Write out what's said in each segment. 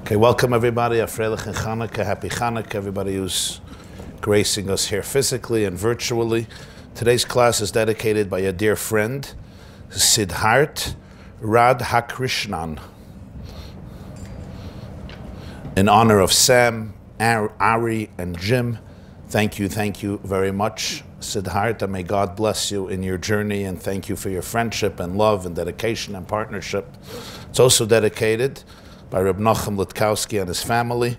Okay, welcome everybody. Afreilich and Chanukah. Happy Chanukah, everybody who's gracing us here physically and virtually. Today's class is dedicated by a dear friend, Sidhaarth Radhakrishnan. In honor of Sam, Ari, and Jim, thank you, thank you very much, Siddhartha. May God bless you in your journey and thank you for your friendship and love and dedication and partnership. It's also dedicated by Reb Nochum Litkowsky and his family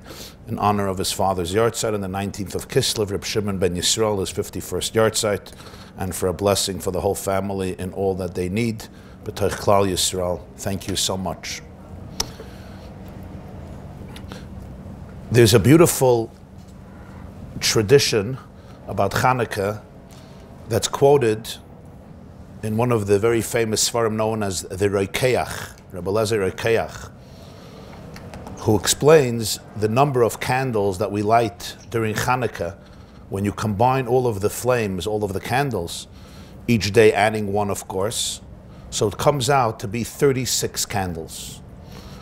in honor of his father's yahrzeit on the 19th of Kislev, Reb Shimon ben Yisrael, his 51st yahrzeit, and for a blessing for the whole family in all that they need. B'toich Klal Yisrael, thank you so much. There's a beautiful tradition about Hanukkah that's quoted in one of the very famous svarim known as the Roikeach, Rabbi Lezer Roikeach, who explains the number of candles that we light during Hanukkah when you combine all of the flames, all of the candles, each day adding one, of course. So it comes out to be 36 candles.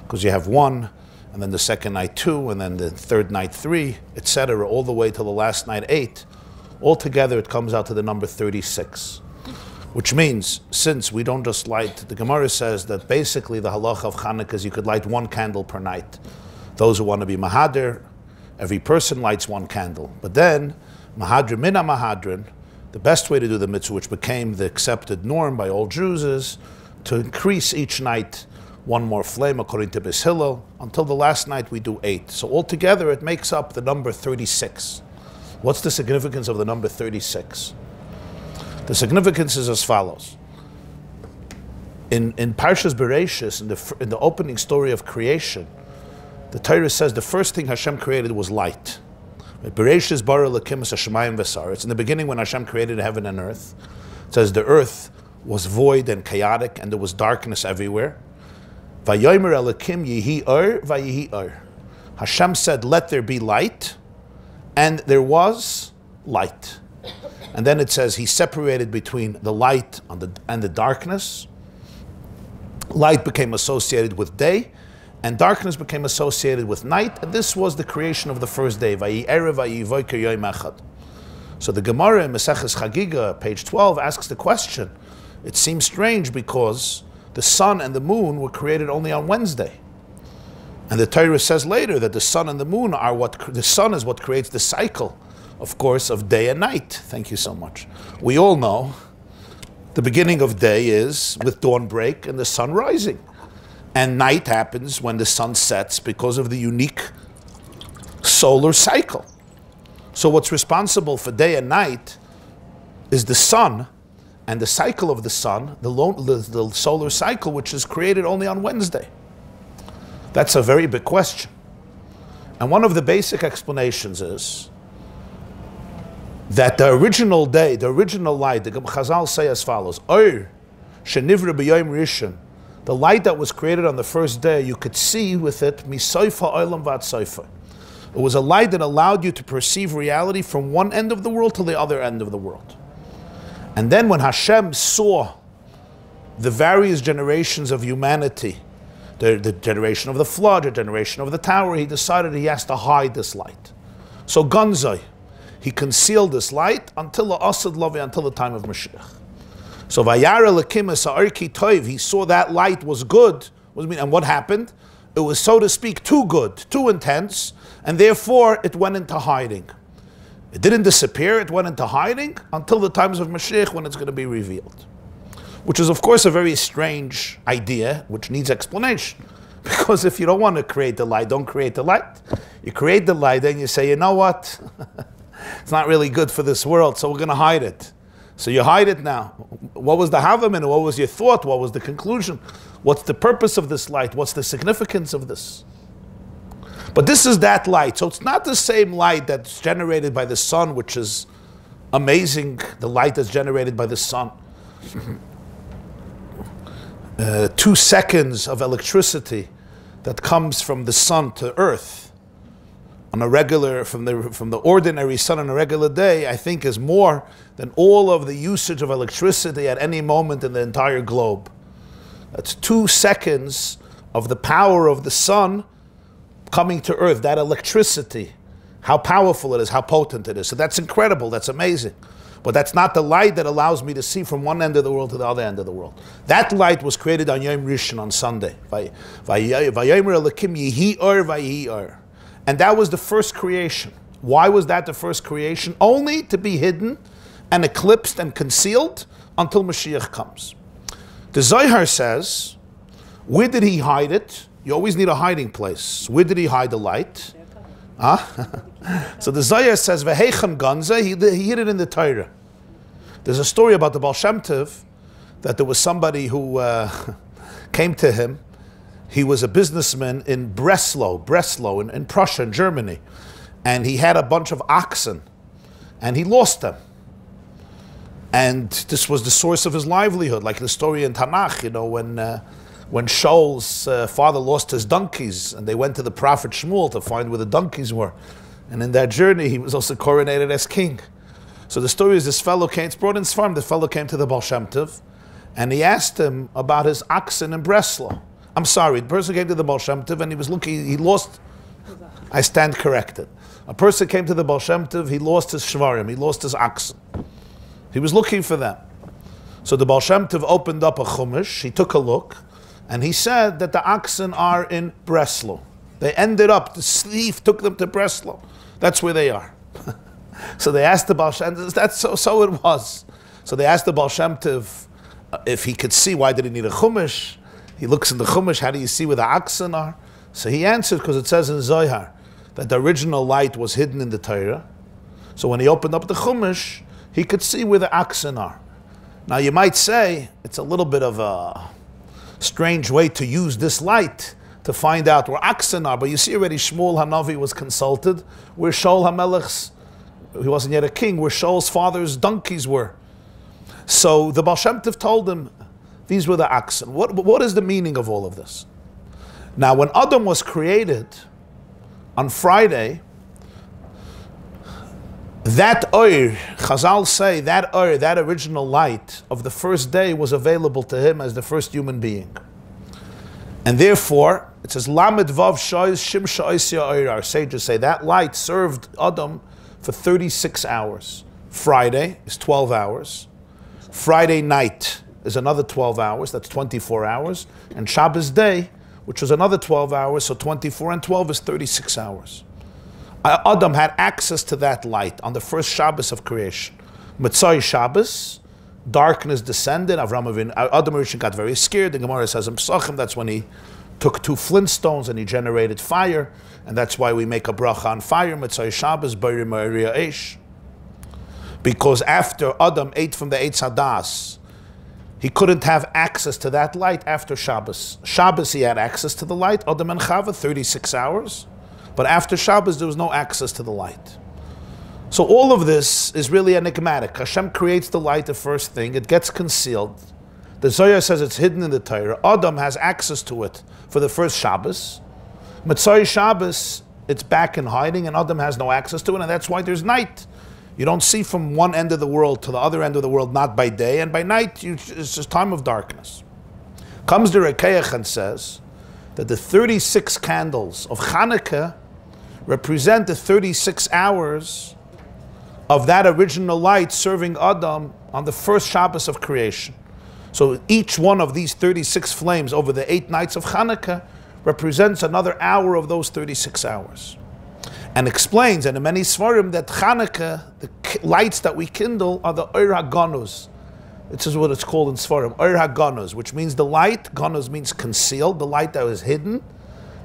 Because you have one, and then the second night two, and then the third night three, etc., all the way till the last night eight. Altogether, it comes out to the number 36. Which means, since we don't just light, the Gemara says that basically the halacha of Hanukkah is you could light one candle per night. Those who want to be Mahadir, every person lights one candle. But then, Mahadrin Mina Mahadrin, the best way to do the mitzvah, which became the accepted norm by all Jews, is to increase each night one more flame according to Beis Until the last night, we do eight. So altogether, it makes up the number 36. What's the significance of the number 36? The significance is as follows. In, in Parshas Bereshis, in the, in the opening story of creation, the Torah says the first thing Hashem created was light. Bereshis bara lakimus hashemayim v'sar. It's in the beginning when Hashem created heaven and earth. It says the earth was void and chaotic, and there was darkness everywhere. Vayomer elakim yihi ur vayihi ur. Hashem said, "Let there be light," and there was light. And then it says he separated between the light and the, and the darkness. Light became associated with day, and darkness became associated with night. And this was the creation of the first day. So the Gemara in Maseches Chagiga, page 12, asks the question. It seems strange because the sun and the moon were created only on Wednesday. And the Torah says later that the sun and the moon are what the sun is what creates the cycle of course, of day and night. Thank you so much. We all know the beginning of day is with dawn break and the sun rising. And night happens when the sun sets because of the unique solar cycle. So, what's responsible for day and night is the sun and the cycle of the sun, the, the, the solar cycle, which is created only on Wednesday. That's a very big question. And one of the basic explanations is that the original day, the original light, the Chazal say as follows: Oir shenivra b'yoyim rishon, the light that was created on the first day, you could see with it misoifa oilam vat It was a light that allowed you to perceive reality from one end of the world to the other end of the world. And then when Hashem saw the various generations of humanity, the, the generation of the flood, the generation of the tower, he decided he has to hide this light. So Gunzai, he concealed this light until the Asad Lavi, until the time of Mashiach. So Vayara Lakimis Arki Toiv, he saw that light was good. What mean? And what happened? It was, so to speak, too good, too intense, and therefore it went into hiding. It didn't disappear, it went into hiding until the times of Mashiach when it's going to be revealed. Which is, of course, a very strange idea, which needs explanation. Because if you don't want to create the light, don't create the light. You create the light, then you say, you know what? it's not really good for this world, so we're going to hide it. So you hide it now. What was the Havamin? What was your thought? What was the conclusion? What's the purpose of this light? What's the significance of this? But this is that light. So it's not the same light that's generated by the sun, which is amazing, the light that's generated by the sun. Uh, two seconds of electricity that comes from the sun to earth on a regular from the from the ordinary sun on a regular day, I think is more than all of the usage of electricity at any moment in the entire globe. That's two seconds of the power of the sun coming to earth, that electricity, how powerful it is, how potent it is. So that's incredible, that's amazing. But that's not the light that allows me to see from one end of the world to the other end of the world. That light was created on Yom Rishon on Sunday. And that was the first creation. Why was that the first creation? Only to be hidden and eclipsed and concealed until Mashiach comes. The Zohar says, where did he hide it? You always need a hiding place. Where did he hide the light? Huh? so the Zohar says, Vehechem ganza, he, he hid it in the Torah. There's a story about the Baal Shem that there was somebody who uh, came to him. He was a businessman in Breslau, Breslau in, in Prussia, in Germany. And he had a bunch of oxen, and he lost them. And this was the source of his livelihood, like the story in Tanakh, you know, when, uh, when Shaul's uh, father lost his donkeys, and they went to the prophet Shmuel to find where the donkeys were. And in that journey, he was also coronated as king. So the story is this fellow came, it's brought in Sfarm, the fellow came to the Baal Tov, and he asked him about his oxen in Breslau. I'm sorry, the person came to the Baal Shem Tov and he was looking, he lost, I stand corrected. A person came to the Baal Shem Tov, he lost his shvarim, he lost his oxen. He was looking for them. So the Baal Shem Tov opened up a chumash, he took a look, and he said that the oxen are in Breslau. They ended up, the sleeve took them to Breslau. That's where they are. So they asked the Baal Shem, that's so, so it was. So they asked the Baal Shem Tov uh, if he could see, why did he need a chumash? He looks in the chumash, how do you see where the oxen are? So he answered, because it says in Zohar that the original light was hidden in the Torah. So when he opened up the chumash, he could see where the oxen are. Now you might say it's a little bit of a strange way to use this light to find out where oxen are, but you see already Shmuel Hanavi was consulted, where Shaul HaMelech's he wasn't yet a king, where Shaul's father's donkeys were. So the Baal Shem Tov told him, these were the oxen. What, what is the meaning of all of this? Now, when Adam was created on Friday, that oir, Chazal say, that oir, that original light of the first day was available to him as the first human being. And therefore, it says, Lamed Vav Shoiz Shim Our sages say that light served Adam for 36 hours. Friday is 12 hours. Friday night is another 12 hours, that's 24 hours. And Shabbos day, which was another 12 hours, so 24 and 12 is 36 hours. Uh, Adam had access to that light on the first Shabbos of creation. Motzei Shabbos, darkness descended. Avram Avin, uh, Adam Rishon got very scared. The Gemara says in Psachim, that's when he took two flintstones and he generated fire and that's why we make a bracha on fire, Motzei Shabbos, Eish. Because after Adam ate from the Eitz Hadas, he couldn't have access to that light after Shabbos. Shabbos he had access to the light, Adam and Chava, 36 hours. But after Shabbos there was no access to the light. So all of this is really enigmatic. Hashem creates the light the first thing, it gets concealed. The Zohar says it's hidden in the Torah. Adam has access to it for the first Shabbos. Motzei Shabbos, it's back in hiding, and Adam has no access to it, and that's why there's night. You don't see from one end of the world to the other end of the world, not by day, and by night, you, it's just time of darkness. Comes the Rekeach and says that the 36 candles of Hanukkah represent the 36 hours of that original light serving Adam on the first Shabbos of creation. So each one of these 36 flames over the eight nights of Hanukkah represents another hour of those 36 hours. And explains, and in many Svarim, that Chanukah, the lights that we kindle, are the Oir HaGanuz. This is what it's called in Svarim, Oir HaGanuz, which means the light, Ganuz means concealed, the light that was hidden.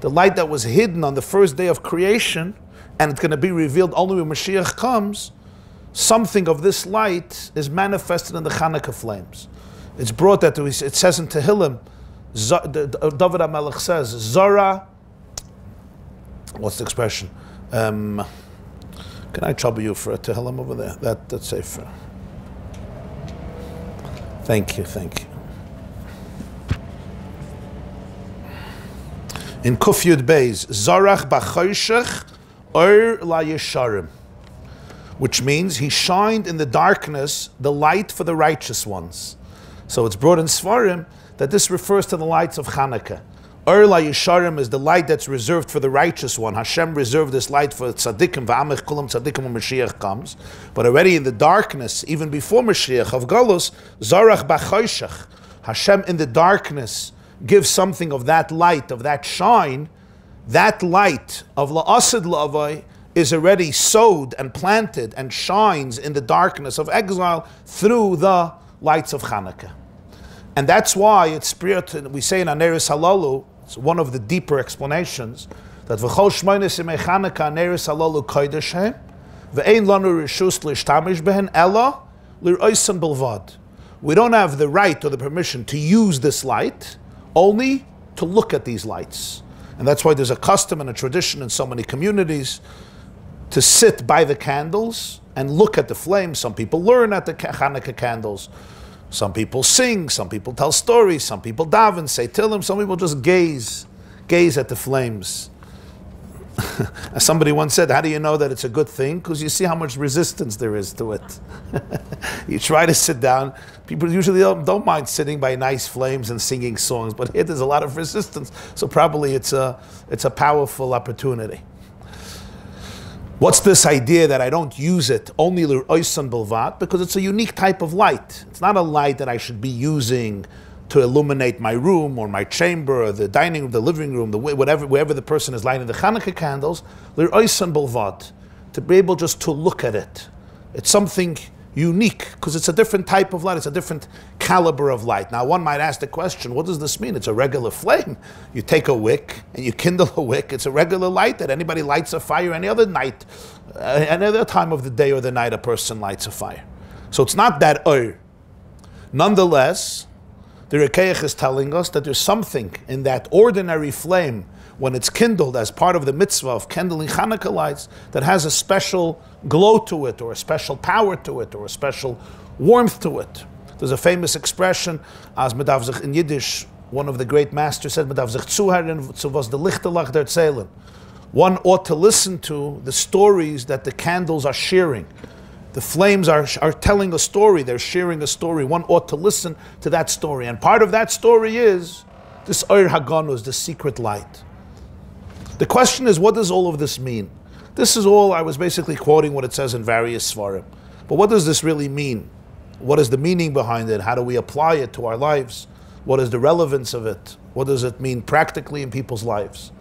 The light that was hidden on the first day of creation, and it's going to be revealed only when Mashiach comes, something of this light is manifested in the Chanukah flames. It's brought that to, it says in Tehillim, David HaMelech says, Zora, what's the expression? Um, can I trouble you for a Tehillim over there? That, that's safe. Thank you, thank you. In Kuf Yud Beis, Zarach b'choshech or la'yesharim, which means he shined in the darkness the light for the righteous ones. So it's brought in Svarim that this refers to the lights of Hanukkah. Erla Yisharim is the light that's reserved for the righteous one. Hashem reserved this light for tzaddikim, v'amech kulam tzaddikim when Mashiach comes. But already in the darkness, even before Mashiach of Galus, Zarach b'choshech, Hashem in the darkness gives something of that light, of that shine. That light of la'asid la'avai is already sowed and planted and shines in the darkness of exile through the lights of Hanukkah. And that's why it's spirit, we say in Aneris Halalu, one of the deeper explanations that v'chol kodesh ve'ein lanu rishus l'ishtamish behen. We don't have the right or the permission to use this light, only to look at these lights. And that's why there's a custom and a tradition in so many communities to sit by the candles and look at the flames. Some people learn at the Hanukkah candles. Some people sing, some people tell stories, some people daven, say Tehillim, some people just gaze, gaze at the flames. As somebody once said, how do you know that it's a good thing? Because you see how much resistance there is to it. you try to sit down. People usually don't, don't, mind sitting by nice flames and singing songs, but here there's a lot of resistance. So probably it's a, it's a powerful opportunity. What's this idea that I don't use it only l'oisan bilvat? Because it's a unique type of light. It's not a light that I should be using to illuminate my room or my chamber or the dining room, the living room, the whatever, wherever the person is lighting the Hanukkah candles. L'oisan bilvat, to be able just to look at it. It's something unique because it's a different type of light, it's a different caliber of light. Now, one might ask the question what does this mean? It's a regular flame. You take a wick and you kindle a wick, it's a regular light that anybody lights a fire any other night, uh, any other time of the day or the night, a person lights a fire. So it's not that ur. Nonetheless, the Rekeach is telling us that there's something in that ordinary flame when it's kindled as part of the mitzvah of kindling Hanukkah lights that has a special glow to it, or a special power to it, or a special warmth to it. There's a famous expression, as medavzich in Yiddish, one of the great masters said, medavzich zuhören, zu was the lichtelach der Zählen. One ought to listen to the stories that the candles are sharing. The flames are, are telling a story, they're sharing a story. One ought to listen to that story. And part of that story is this Ur Haganus, the secret light. The question is, what does all of this mean? This is all, I was basically quoting what it says in various Svarim. But what does this really mean? What is the meaning behind it? How do we apply it to our lives? What is the relevance of it? What does it mean practically in people's lives?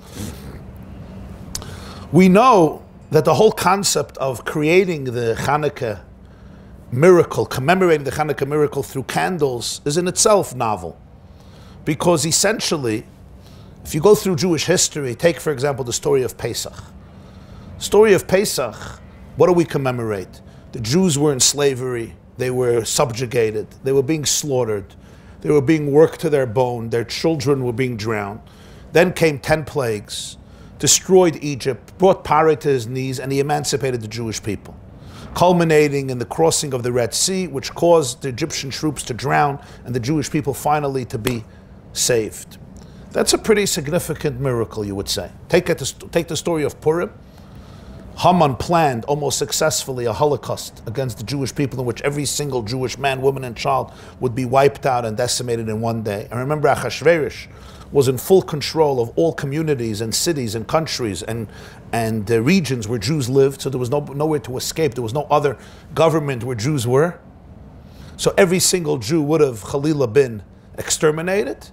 We know that the whole concept of creating the Hanukkah miracle, commemorating the Hanukkah miracle through candles, is in itself novel. Because essentially, if you go through Jewish history, take for example the story of Pesach. Story of Pesach, what do we commemorate? The Jews were in slavery, they were subjugated, they were being slaughtered, they were being worked to their bone, their children were being drowned. Then came 10 plagues, destroyed Egypt, brought Paro to his knees, and he emancipated the Jewish people. Culminating in the crossing of the Red Sea, which caused the Egyptian troops to drown and the Jewish people finally to be saved. That's a pretty significant miracle, you would say. Take, take the story of Purim. Haman planned almost successfully a holocaust against the Jewish people in which every single Jewish man, woman, and child would be wiped out and decimated in one day. And remember, Achashverosh was in full control of all communities and cities and countries and, and uh, regions where Jews lived, so there was no, nowhere to escape. There was no other government where Jews were. So every single Jew would have, Khalila, been exterminated.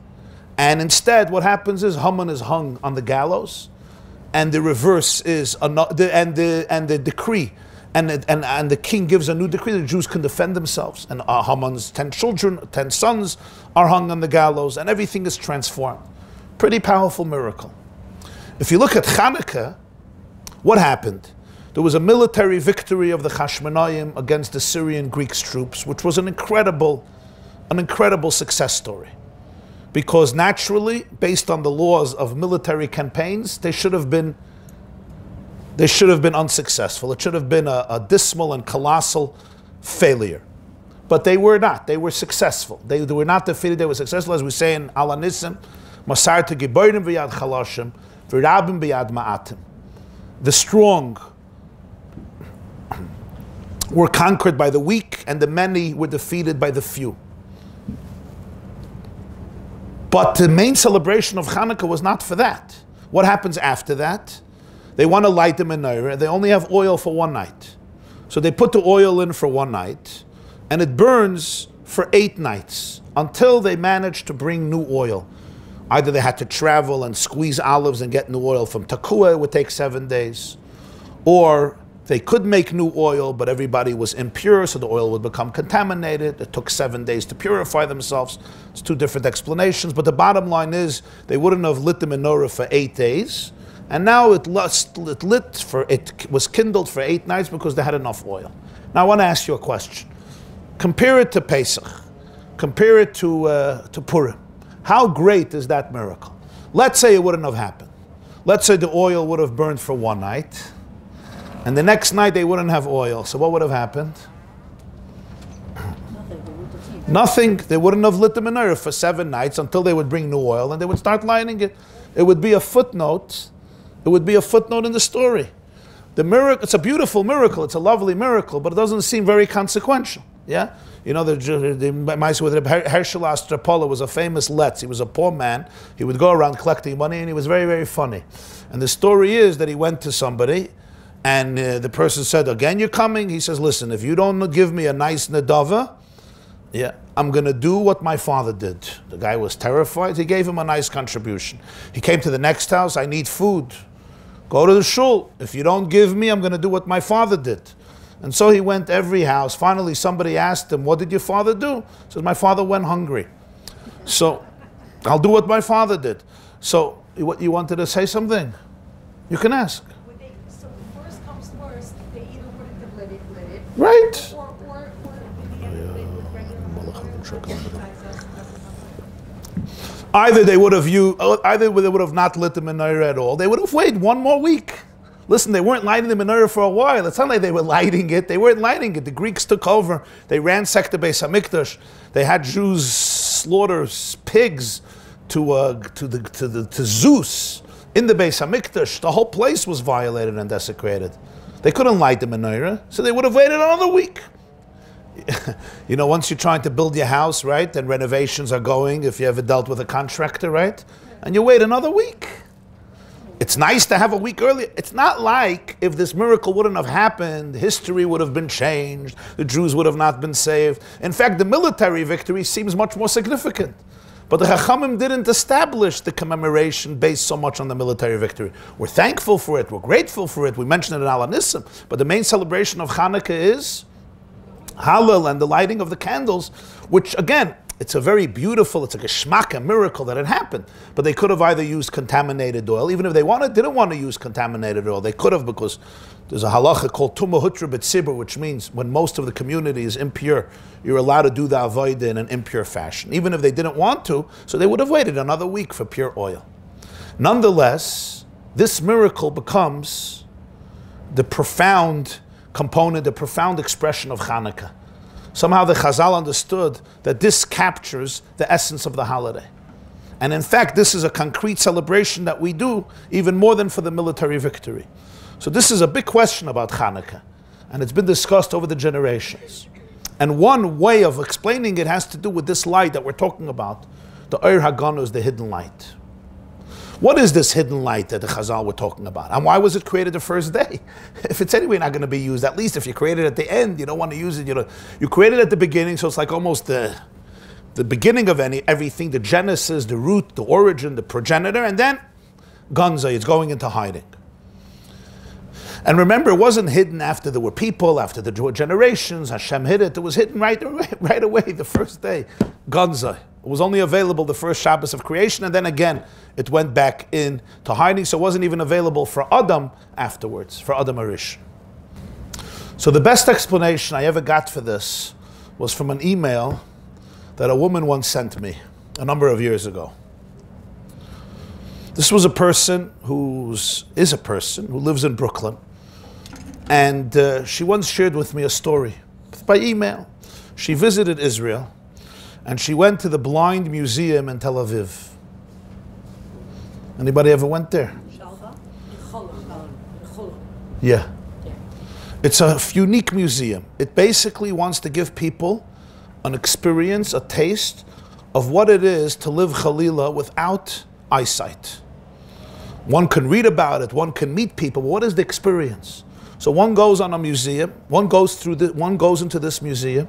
And instead, what happens is Haman is hung on the gallows and the reverse is another, and the and the decree and, and, and the king gives a new decree the Jews can defend themselves. And Haman's 10 children, 10 sons are hung on the gallows, and everything is transformed. Pretty powerful miracle. If you look at Hanukkah, what happened? There was a military victory of the Hashmonaim against the Syrian Greeks troops, which was an incredible, an incredible success story because naturally, based on the laws of military campaigns, they should have been they should have been unsuccessful. It should have been a, a dismal and colossal failure. But they were not. They were successful. They, they were not defeated. They were successful, as we say in Alanissim, Masar to Geborim v'yad chalashim, v'rabim b'yad ma'atim. The strong were conquered by the weak, and the many were defeated by the few. But the main celebration of Hanukkah was not for that. What happens after that? They want to light the menorah. They only have oil for one night. So they put the oil in for one night, and it burns for eight nights until they manage to bring new oil. Either they had to travel and squeeze olives and get new oil from Tekoa, it would take seven days, or they could make new oil, but everybody was impure, so the oil would become contaminated. It took seven days to purify themselves. It's two different explanations, but the bottom line is they wouldn't have lit the menorah for eight days, and now it, lust, it lit for it was kindled for eight nights because they had enough oil. Now I want to ask you a question. Compare it to Pesach. Compare it to uh, to Purim. How great is that miracle? Let's say it wouldn't have happened. Let's say the oil would have burned for one night and the next night they wouldn't have oil. So what would have happened? Nothing. They wouldn't have lit the menorah for seven nights until they would bring new oil and they would start lighting it. It would be a footnote. It would be a footnote in the story. The miracle, it's a beautiful miracle, it's a lovely miracle, but it doesn't seem very consequential. Yeah? You know, the, the mice with Herschel Ostropoler was a famous letz. He was a poor man. He would go around collecting money and he was very, very funny. And the story is that he went to somebody and uh, the person said, Again, you're coming? He says, Listen, if you don't give me a nice nadava, yeah, I'm going to do what my father did. The guy was terrified. He gave him a nice contribution. He came to the next house, I need food. Go to the shul. If you don't give me, I'm going to do what my father did. And so he went every house. Finally, somebody asked him, What did your father do? He says, My father went hungry. So I'll do what my father did. So, what you wanted to say something? You can ask. Right. Either they would have used, either they would have not lit the menorah at all. They would have waited one more week. Listen, they weren't lighting the menorah for a while. It's not like they were lighting it. They weren't lighting it. The Greeks took over. They ransacked the Beis Hamikdash. They had Jews slaughter pigs to uh, to the to the to Zeus in the Beis Hamikdash. The whole place was violated and desecrated. They couldn't light the menorah, so they would have waited another week. you know, once you're trying to build your house, right, and renovations are going, if you ever dealt with a contractor, right, and you wait another week. It's nice to have a week earlier. It's not like if this miracle wouldn't have happened, history would have been changed, the Jews would have not been saved. In fact, the military victory seems much more significant. But the Chachamim didn't establish the commemoration based so much on the military victory. We're thankful for it, we're grateful for it, we mentioned it in Al Nissim, but the main celebration of Hanukkah is Hallel and the lighting of the candles, which again, it's a very beautiful, it's a shmak, a miracle that it happened. But they could have either used contaminated oil, even if they wanted, didn't want to use contaminated oil, they could have because there's a halacha called Tumah Hutra B'tzibur, which means when most of the community is impure, you're allowed to do the avodah in an impure fashion, even if they didn't want to, so they would have waited another week for pure oil. Nonetheless, this miracle becomes the profound component, the profound expression of Hanukkah. Somehow the Chazal understood that this captures the essence of the holiday. And in fact, this is a concrete celebration that we do even more than for the military victory. So this is a big question about Hanukkah, and it's been discussed over the generations. And one way of explaining it has to do with this light that we're talking about. The Ur Haganu is the hidden light. What is this hidden light that the Chazal were talking about? And why was it created the first day? If it's anyway not going to be used, at least if you create it at the end, you don't want to use it. You know, you create it at the beginning, so it's like almost the the beginning of any everything, the genesis, the root, the origin, the progenitor, and then Gonza, it's going into hiding. And remember, it wasn't hidden after there were people, after the generations. Hashem hid it. It was hidden right, right away the first day. Gonza. It was only available the first Shabbos of creation, and then again it went back into hiding, so it wasn't even available for Adam afterwards, for Adam Arish. So the best explanation I ever got for this was from an email that a woman once sent me a number of years ago. This was a person who is a person who lives in Brooklyn. And uh, she once shared with me a story by email. She visited Israel and she went to the Blind Museum in Tel Aviv. Anybody ever went there? Yeah. It's a unique museum. It basically wants to give people an experience, a taste of what it is to live Khalila without eyesight. One can read about it, one can meet people, but what is the experience? So one goes on a museum, one goes through the, one goes into this museum,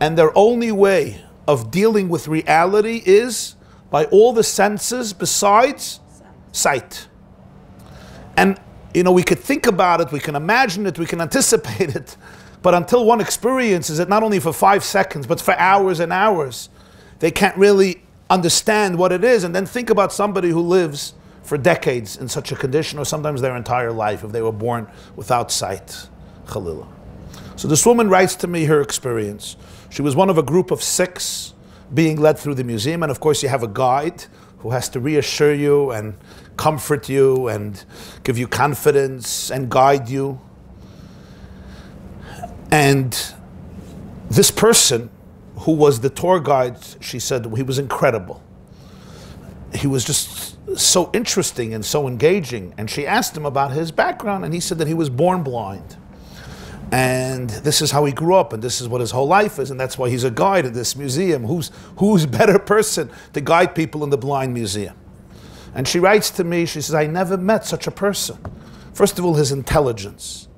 and their only way of dealing with reality is by all the senses besides sight. And you know, we could think about it, we can imagine it, we can anticipate it, but until one experiences it, not only for five seconds, but for hours and hours, they can't really understand what it is. And then think about somebody who lives for decades in such a condition, or sometimes their entire life, if they were born without sight. Khalila. So this woman writes to me her experience. She was one of a group of six being led through the museum, and of course, you have a guide who has to reassure you and comfort you and give you confidence and guide you. And this person who was the tour guide, she said he was incredible. He was just so interesting and so engaging. And she asked him about his background, and he said that he was born blind. And this is how he grew up, and this is what his whole life is, and that's why he's a guide in this museum. Who's who's better person to guide people in the blind museum? And she writes to me, she says, I never met such a person. First of all, his intelligence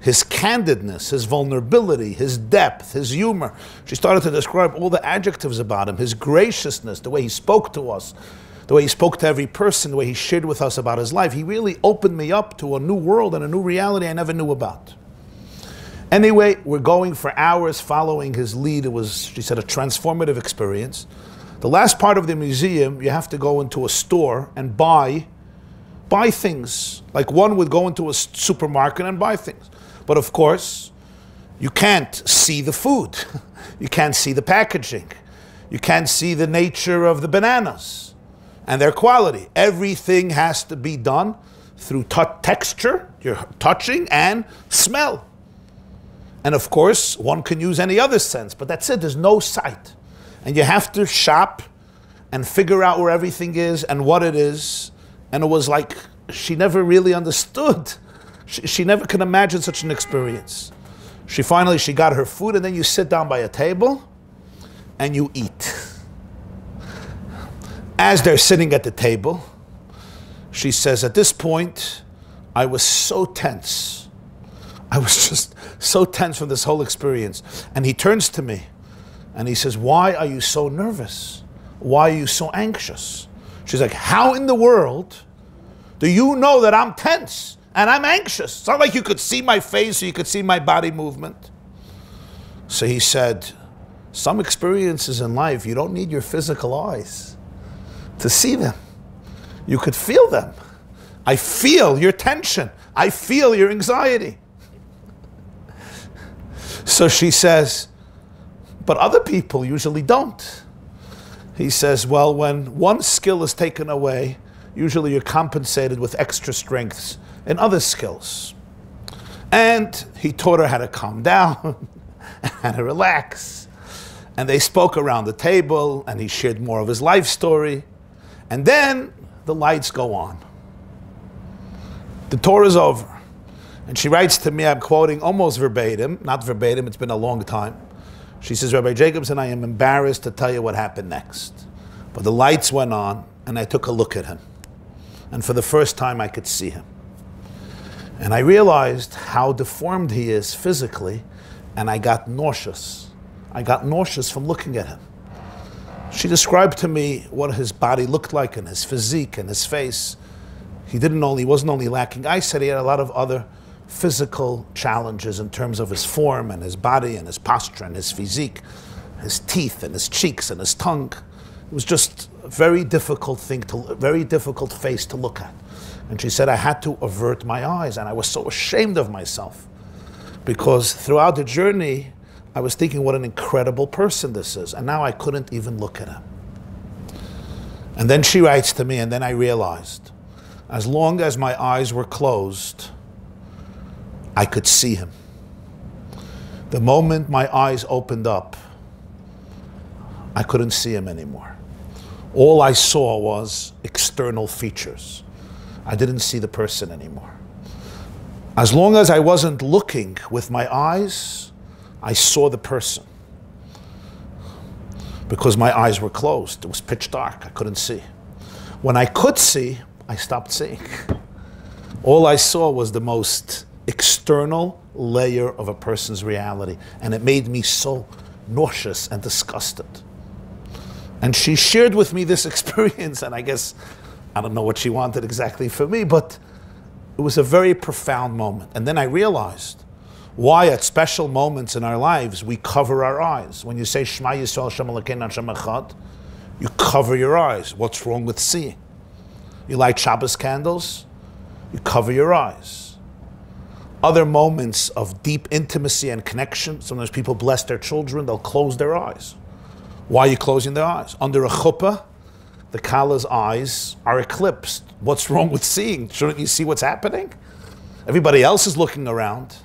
his candidness, his vulnerability, his depth, his humor. She started to describe all the adjectives about him, his graciousness, the way he spoke to us, the way he spoke to every person, the way he shared with us about his life. He really opened me up to a new world and a new reality I never knew about. Anyway, we're going for hours following his lead. It was, she said, a transformative experience. The last part of the museum, you have to go into a store and buy buy things. Like one would go into a supermarket and buy things. But of course, you can't see the food. you can't see the packaging. You can't see the nature of the bananas and their quality. Everything has to be done through texture, you're touching, and smell. And of course, one can use any other sense, but that's it, there's no sight. And you have to shop and figure out where everything is and what it is. And it was like she never really understood she, she never can imagine such an experience. She finally she got her food, and then you sit down by a table and you eat. As they're sitting at the table, she says, At this point, I was so tense. I was just so tense from this whole experience. And he turns to me and he says, Why are you so nervous? Why are you so anxious? She's like, How in the world do you know that I'm tense? and I'm anxious. It's not like you could see my face or you could see my body movement. So he said, Some experiences in life, you don't need your physical eyes to see them. You could feel them. I feel your tension, I feel your anxiety. So she says, But other people usually don't. He says, Well, when one skill is taken away, usually you're compensated with extra strengths and other skills. And he taught her how to calm down, how to relax. And they spoke around the table, and he shared more of his life story. And then the lights go on. The tour is over. And she writes to me, I'm quoting almost verbatim, not verbatim, it's been a long time. She says, Rabbi Jacobson, I am embarrassed to tell you what happened next. But the lights went on, and I took a look at him. And for the first time, I could see him. And I realized how deformed he is physically, and I got nauseous. I got nauseous from looking at him. She described to me what his body looked like and his physique and his face. He didn't only he wasn't only lacking eyesight, he had a lot of other physical challenges in terms of his form and his body and his posture and his physique, his teeth and his cheeks and his tongue. It was just a very difficult thing to very difficult face to look at. And she said, I had to avert my eyes, and I was so ashamed of myself because throughout the journey, I was thinking what an incredible person this is, and now I couldn't even look at him. And then she writes to me, and then I realized as long as my eyes were closed, I could see him. The moment my eyes opened up, I couldn't see him anymore. All I saw was external features. I didn't see the person anymore. As long as I wasn't looking with my eyes, I saw the person. because my eyes were closed. It was pitch dark. I couldn't see. When I could see, I stopped seeing. All I saw was the most external layer of a person's reality, and it made me so nauseous and disgusted. And she shared with me this experience, and I guess I don't know what she wanted exactly for me, but it was a very profound moment. And then I realized why at special moments in our lives we cover our eyes. When you say Shema Yisrael Shem Elokeinu Hashem you cover your eyes. What's wrong with seeing? You light Shabbos candles, you cover your eyes. Other moments of deep intimacy and connection, sometimes people bless their children, they'll close their eyes. Why are you closing their eyes? Under a chuppah, the Kala's eyes are eclipsed. What's wrong with seeing? Shouldn't you see what's happening? Everybody else is looking around.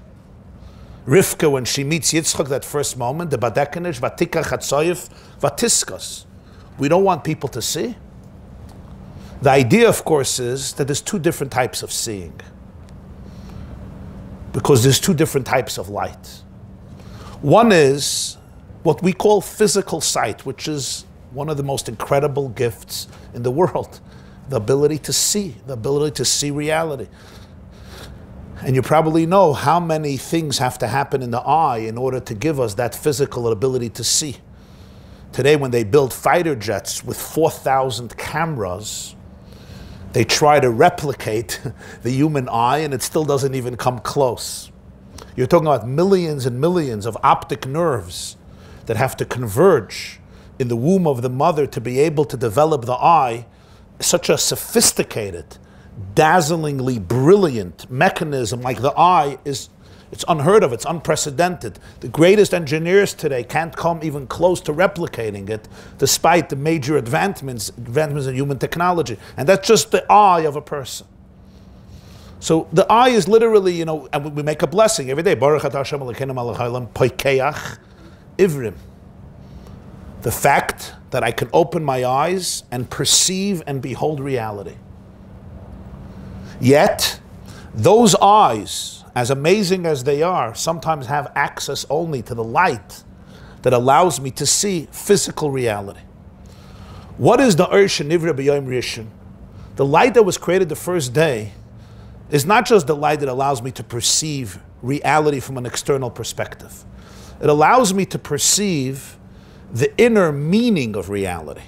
Rivka, when she meets Yitzchak that first moment, the Badekanish, Vatika Chatzoyev, Vatiskas. We don't want people to see. The idea, of course, is that there's two different types of seeing. Because there's two different types of light. One is what we call physical sight, which is one of the most incredible gifts in the world the ability to see, the ability to see reality. And you probably know how many things have to happen in the eye in order to give us that physical ability to see. Today, when they build fighter jets with 4,000 cameras, they try to replicate the human eye and it still doesn't even come close. You're talking about millions and millions of optic nerves that have to converge in the womb of the mother to be able to develop the eye, such a sophisticated, dazzlingly brilliant mechanism like the eye is it's unheard of, it's unprecedented. The greatest engineers today can't come even close to replicating it, despite the major advancements, advancements in human technology. And that's just the eye of a person. So the eye is literally, you know, and we make a blessing every day. Baruch Hashem Ivrim the fact that I can open my eyes and perceive and behold reality. Yet, those eyes, as amazing as they are, sometimes have access only to the light that allows me to see physical reality. What is the Urshan Nivra B'Yom Rishon? The light that was created the first day is not just the light that allows me to perceive reality from an external perspective. It allows me to perceive the inner meaning of reality,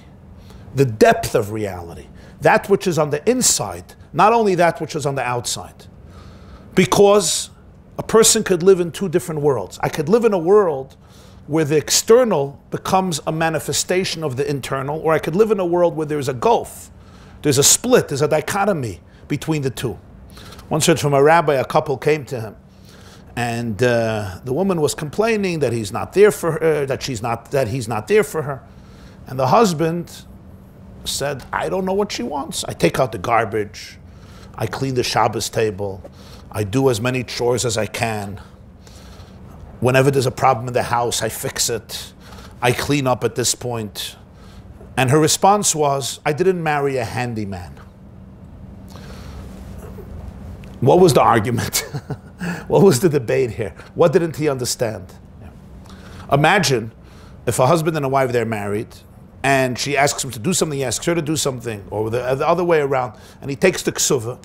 the depth of reality, that which is on the inside, not only that which is on the outside. Because a person could live in two different worlds. I could live in a world where the external becomes a manifestation of the internal, or I could live in a world where there's a gulf, there's a split, there's a dichotomy between the two. Once heard from a rabbi, a couple came to him and uh, the woman was complaining that he's not there for her, that she's not, that he's not there for her, and the husband said, "I don't know what she wants. I take out the garbage, I clean the Shabbos table, I do as many chores as I can. Whenever there's a problem in the house, I fix it. I clean up at this point." And her response was, "I didn't marry a handyman." What was the argument? what was the debate here? What didn't he understand? Imagine if a husband and a wife they're married, and she asks him to do something, he asks her to do something, or the, the other way around, and he takes the ksuva,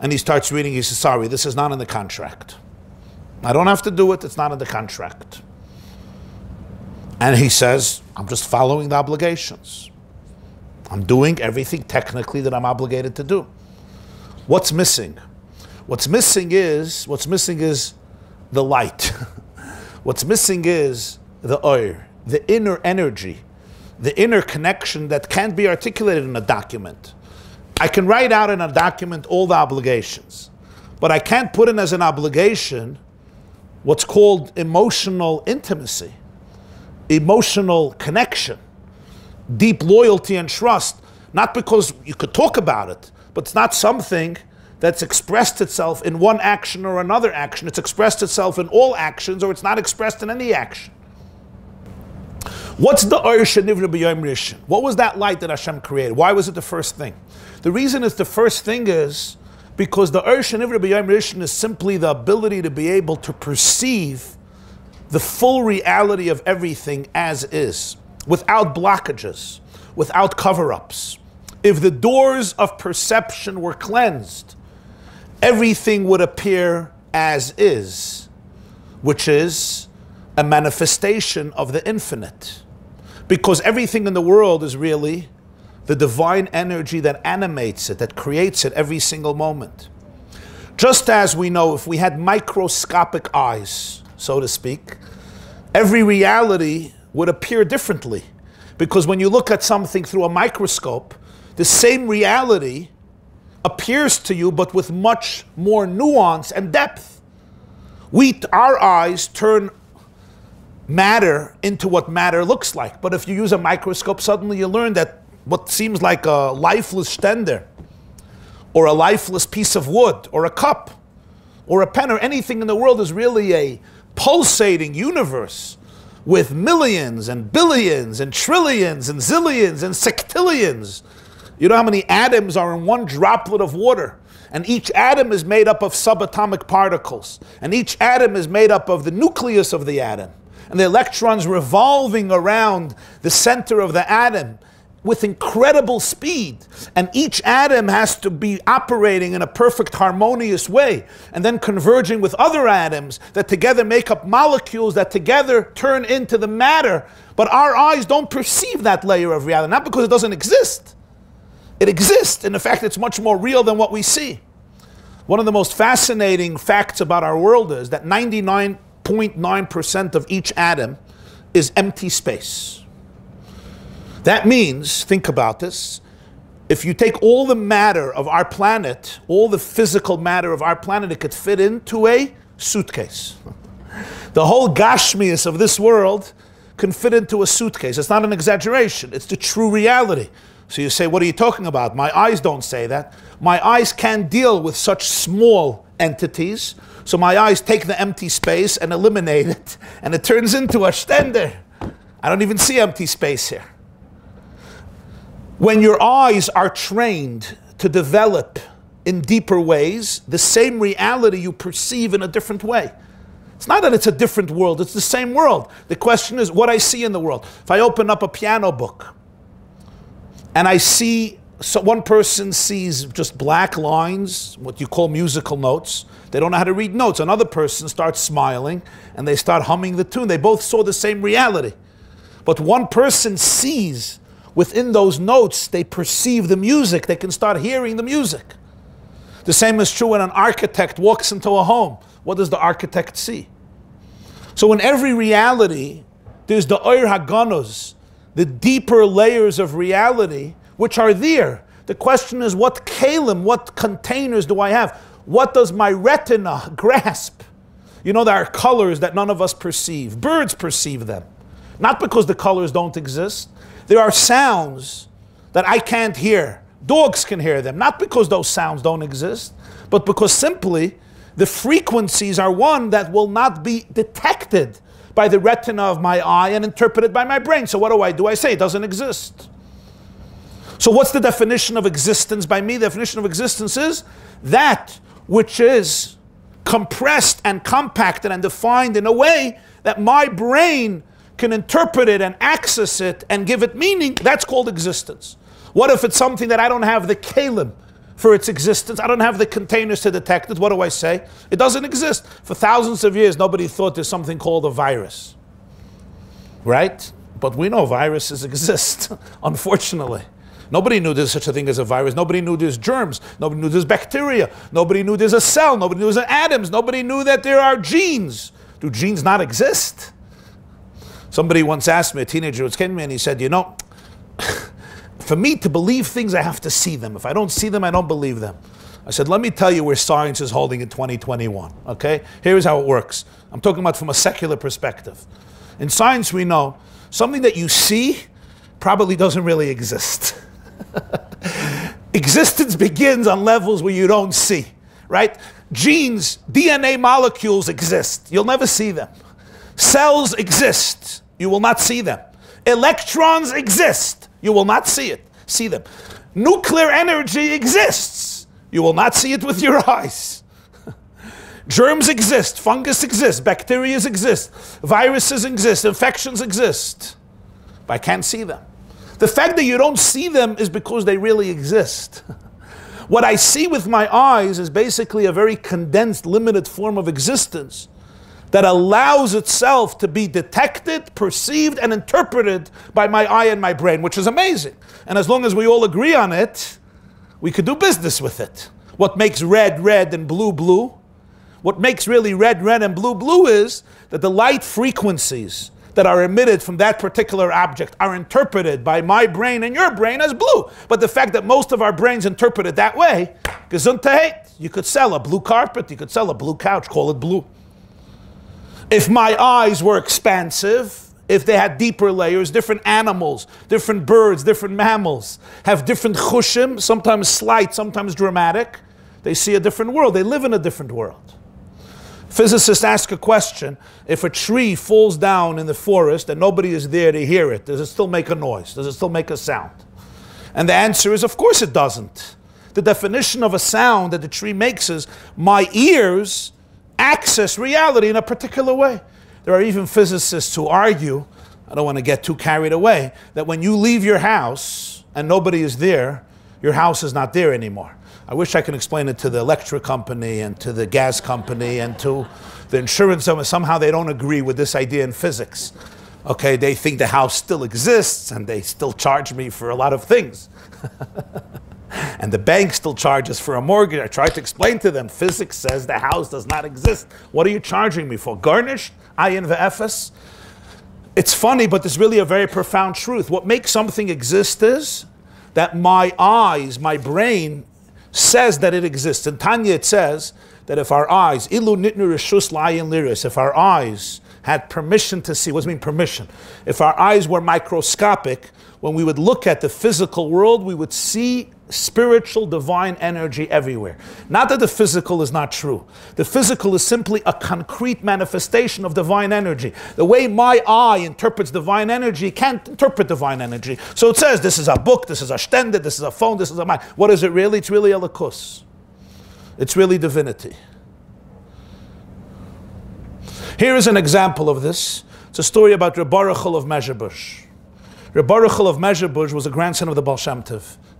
and he starts reading. He says, "Sorry, this is not in the contract. I don't have to do it. It's not in the contract." And he says, "I'm just following the obligations. I'm doing everything technically that I'm obligated to do. What's missing?" What's missing is what's missing is the light. what's missing is the oir, the inner energy, the inner connection that can't be articulated in a document. I can write out in a document all the obligations, but I can't put in as an obligation what's called emotional intimacy, emotional connection, deep loyalty and trust. Not because you could talk about it, but it's not something that's expressed itself in one action or another action. It's expressed itself in all actions, or it's not expressed in any action. What's the Nivra B'Yom Rishon? What was that light that Hashem created? Why was it the first thing? The reason it's the first thing is because the Nivra B'Yom Rishon is simply the ability to be able to perceive the full reality of everything as is. without blockages, without cover ups, if the doors of perception were cleansed, everything would appear as is, which is a manifestation of the infinite. Because everything in the world is really the divine energy that animates it, that creates it every single moment. Just as we know, if we had microscopic eyes, so to speak, every reality would appear differently. Because when you look at something through a microscope, the same reality appears to you, but with much more nuance and depth. We, our eyes turn matter into what matter looks like. But if you use a microscope, suddenly you learn that what seems like a lifeless stender, or a lifeless piece of wood, or a cup, or a pen, or anything in the world is really a pulsating universe with millions and billions and trillions and zillions and sextillions you know how many atoms are in one droplet of water? And each atom is made up of subatomic particles. And each atom is made up of the nucleus of the atom. And the electrons revolving around the center of the atom with incredible speed. And each atom has to be operating in a perfect harmonious way and then converging with other atoms that together make up molecules that together turn into the matter. But our eyes don't perceive that layer of reality, not because it doesn't exist it exists. And in fact, it's much more real than what we see. One of the most fascinating facts about our world is that 99.9% of each atom is empty space. That means, think about this, if you take all the matter of our planet, all the physical matter of our planet, it could fit into a suitcase. The whole Gashmias of this world can fit into a suitcase. It's not an exaggeration, it's the true reality. So you say, What are you talking about? My eyes don't say that. My eyes can't deal with such small entities. So my eyes take the empty space and eliminate it, and it turns into a stender. I don't even see empty space here. When your eyes are trained to develop in deeper ways, the same reality you perceive in a different way. It's not that it's a different world, it's the same world. The question is what I see in the world. If I open up a piano book, and I see so one person sees just black lines, what you call musical notes. They don't know how to read notes. Another person starts smiling and they start humming the tune. They both saw the same reality. But one person sees within those notes, they perceive the music. They can start hearing the music. The same is true when an architect walks into a home. What does the architect see? So in every reality, there's the Oir Haganos, the deeper layers of reality which are there. The question is, what kalim, what containers do I have? What does my retina grasp? You know, there are colors that none of us perceive. Birds perceive them. Not because the colors don't exist. There are sounds that I can't hear. Dogs can hear them. Not because those sounds don't exist, but because simply the frequencies are one that will not be detected by the retina of my eye and interpreted by my brain. So what do I do? I say it doesn't exist. So what's the definition of existence by me? The definition of existence is that which is compressed and compacted and defined in a way that my brain can interpret it and access it and give it meaning. That's called existence. What if it's something that I don't have the kalim for its existence. I don't have the containers to detect it. What do I say? It doesn't exist. For thousands of years, nobody thought there's something called a virus. Right? But we know viruses exist, unfortunately. Nobody knew there's such a thing as a virus. Nobody knew there's germs. Nobody knew there's bacteria. Nobody knew there's a cell. Nobody knew there's atoms. Nobody knew that there are genes. Do genes not exist? Somebody once asked me, a teenager was to me and he said, You know, for me to believe things, I have to see them. If I don't see them, I don't believe them. I said, let me tell you where science is holding in 2021. Okay? Here's how it works. I'm talking about from a secular perspective. In science, we know something that you see probably doesn't really exist. Existence begins on levels where you don't see, right? Genes, DNA molecules exist. You'll never see them. Cells exist. You will not see them. Electrons exist. You will not see it, see them. Nuclear energy exists. You will not see it with your eyes. Germs exist, fungus exists, bacteria exist, viruses exist, infections exist. but I can't see them. The fact that you don't see them is because they really exist. what I see with my eyes is basically a very condensed, limited form of existence that allows itself to be detected, perceived, and interpreted by my eye and my brain, which is amazing. And as long as we all agree on it, we could do business with it. What makes red red and blue blue? What makes really red red and blue blue is that the light frequencies that are emitted from that particular object are interpreted by my brain and your brain as blue. But the fact that most of our brains interpret it that way, gesundheit, you could sell a blue carpet, you could sell a blue couch, call it blue. If my eyes were expansive, if they had deeper layers, different animals, different birds, different mammals have different chushim, sometimes slight, sometimes dramatic. They see a different world. They live in a different world. Physicists ask a question if a tree falls down in the forest and nobody is there to hear it, does it still make a noise? Does it still make a sound? And the answer is, of course it doesn't. The definition of a sound that the tree makes is my ears access reality in a particular way. There are even physicists who argue, I don't want to get too carried away, that when you leave your house and nobody is there, your house is not there anymore. I wish I could explain it to the electric company and to the gas company and to the insurance company. Somehow they don't agree with this idea in physics. Okay, they think the house still exists and they still charge me for a lot of things. and the bank still charges for a mortgage. I tried to explain to them physics says the house does not exist. What are you charging me for? Garnished? Ayin ve'efes? It's funny, but there's really a very profound truth. What makes something exist is that my eyes, my brain, says that it exists. In Tanya, it says that if our eyes, ilu nitnu rishus layin liris, if our eyes had permission to see, what does mean permission? If our eyes were microscopic, when we would look at the physical world, we would see spiritual divine energy everywhere. Not that the physical is not true. The physical is simply a concrete manifestation of divine energy. The way my eye interprets divine energy can't interpret divine energy. So it says this is a book, this is a stended, this is a phone, this is a mind. What is it really? It's really a lakus. It's really divinity. Here is an example of this. It's a story about Reb Baruchel of Mezhebush. Reb Baruchel of Mezhebush was a grandson of the Baal Shem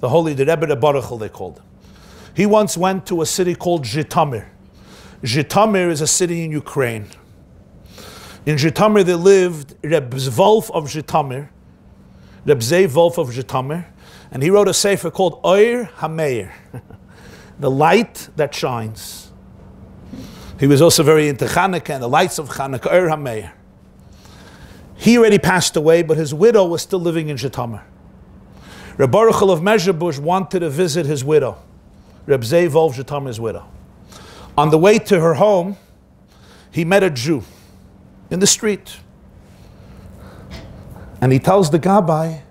the holy, the Rebbe Baruchel, they called him. He once went to a city called Zhitomir. Zhitomir is a city in Ukraine. In Zhitomir there lived Reb Zvolf of Zhitomir, Reb Zev Wolf of Zhitomir, and he wrote a sefer called Oir HaMeir, the light that shines. He was also very into Hanukkah and the lights of Hanukkah, Oir HaMeir. He already passed away, but his widow was still living in Zhitomir. Reb Baruchel of Mezhebush wanted to visit his widow, Reb Zev Wolf widow. On the way to her home, he met a Jew in the street. And he tells the Gabbai,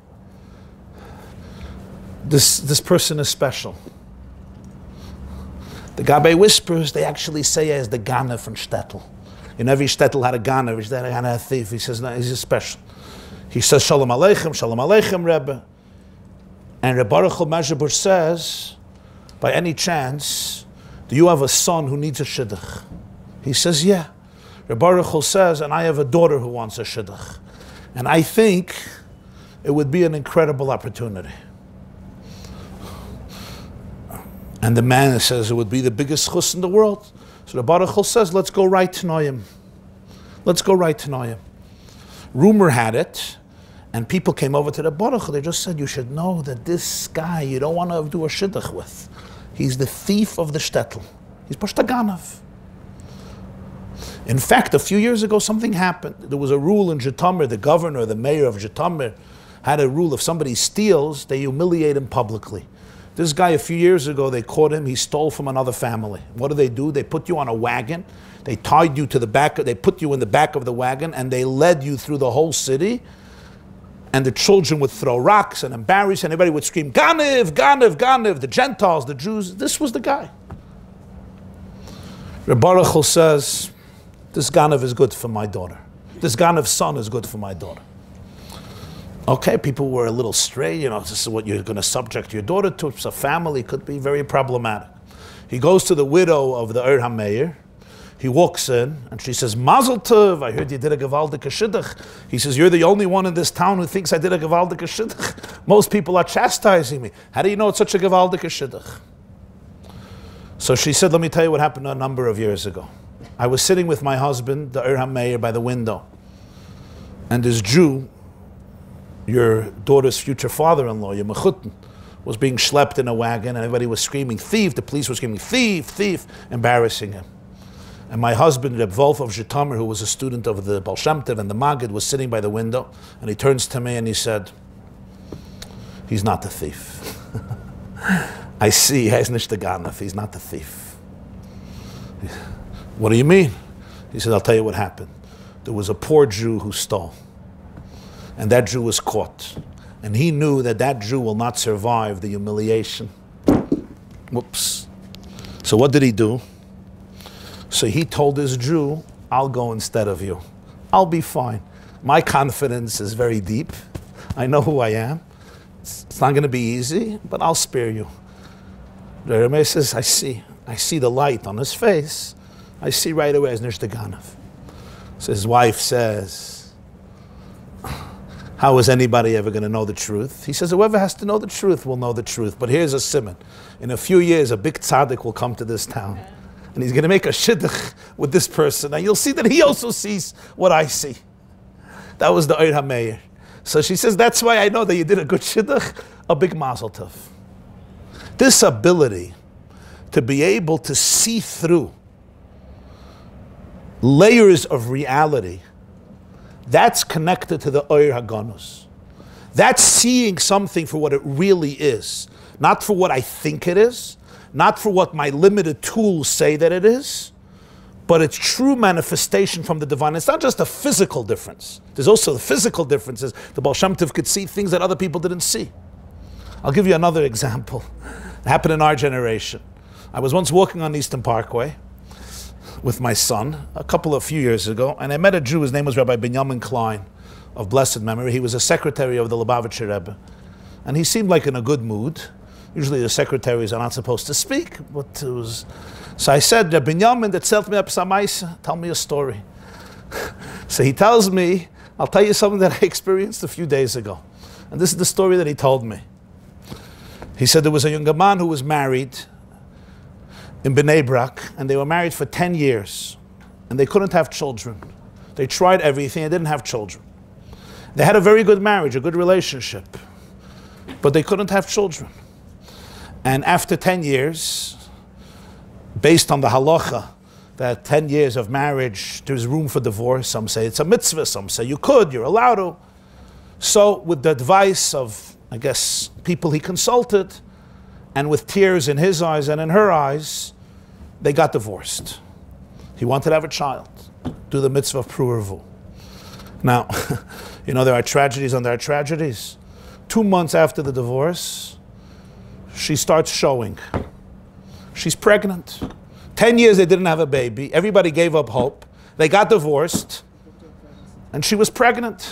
this, this person is special. The Gabbai whispers, they actually say as the Gana from shtetl. In every shtetl had a Gana, which had a thief. He says, no, he's special. He says, Shalom Aleichem, Shalom Aleichem, Rebbe. And Reb Baruch says, by any chance, do you have a son who needs a shidduch? He says, yeah. Reb Baruch says, and I have a daughter who wants a shidduch. And I think it would be an incredible opportunity. And the man says it would be the biggest chus in the world. So the Baruch says, let's go right to Noyim. Let's go right to Noyim. Rumor had it and people came over to the Baruch, they just said, you should know that this guy you don't want to do a shidduch with. He's the thief of the shtetl. He's Pashtaganav. In fact, a few years ago, something happened. There was a rule in Zhitomir, the governor, the mayor of Zhitomir, had a rule if somebody steals, they humiliate him publicly. This guy, a few years ago, they caught him. He stole from another family. What do they do? They put you on a wagon. They tied you to the back. They put you in the back of the wagon, and they led you through the whole city and the children would throw rocks and embarrass, and everybody would scream, Ganiv, Ganiv, Ganiv, the Gentiles, the Jews. This was the guy. Rebbe says, This Ganiv is good for my daughter. This Ganiv's son is good for my daughter. Okay, people were a little stray, you know, this is what you're going to subject your daughter to. So family, could be very problematic. He goes to the widow of the Ur HaMeir. He walks in and she says, Mazel Tov, I heard you did a Gewaldige Shidduch. He says, You're the only one in this town who thinks I did a Gewaldige Shidduch. Most people are chastising me. How do you know it's such a Gewaldige Shidduch? So she said, Let me tell you what happened a number of years ago. I was sitting with my husband, the Oir HaMeir, by the window. And this Jew, your daughter's future father in law, your Mechutin, was being schlepped in a wagon and everybody was screaming, thief. The police were screaming, thief, thief, embarrassing him. And my husband, Reb Wolf of Zhitomir, who was a student of the Baal Shem Tov and the Magid, was sitting by the window and he turns to me and he said, He's not the thief. I see, he's Ganef, he's not the thief. What do you mean? He said, I'll tell you what happened. There was a poor Jew who stole, and that Jew was caught. And he knew that that Jew will not survive the humiliation. Whoops. So what did he do? So he told his Jew, I'll go instead of you. I'll be fine. My confidence is very deep. I know who I am. It's not going to be easy, but I'll spare you. Rebbe says, I see. I see the light on his face. I see right away as Nishtaganov. So his wife says, How is anybody ever going to know the truth? He says, Whoever has to know the truth will know the truth. But here's a simon. In a few years, a big tzaddik will come to this town. And he's going to make a shidduch with this person. And you'll see that he also sees what I see. That was the Eir HaMeir. So she says, That's why I know that you did a good shidduch, a big mazel tov. This ability to be able to see through layers of reality, that's connected to the Oir Haganus. That's seeing something for what it really is, not for what I think it is, not for what my limited tools say that it is, but it's true manifestation from the divine. It's not just a physical difference. There's also the physical differences. The Baal Shem Tov could see things that other people didn't see. I'll give you another example. It happened in our generation. I was once walking on Eastern Parkway, with my son a couple of few years ago, and I met a Jew. His name was Rabbi Benjamin Klein of blessed memory. He was a secretary of the Lubavitcher Rebbe, and he seemed like in a good mood. Usually the secretaries are not supposed to speak, but it was. So I said, Rabbi Benjamin, that sells me tell me a story. so he tells me, I'll tell you something that I experienced a few days ago. And this is the story that he told me. He said there was a younger man who was married in Bnei Brak, and they were married for 10 years, and they couldn't have children. They tried everything, they didn't have children. They had a very good marriage, a good relationship, but they couldn't have children. And after 10 years, based on the halacha, that 10 years of marriage, there's room for divorce. Some say it's a mitzvah, some say you could, you're allowed to. So, with the advice of, I guess, people he consulted, and with tears in his eyes and in her eyes, they got divorced. He wanted to have a child, do the mitzvah of pruervu. Now, you know, there are tragedies and there are tragedies. Two months after the divorce, she starts showing. She's pregnant. Ten years they didn't have a baby. Everybody gave up hope. They got divorced. And she was pregnant.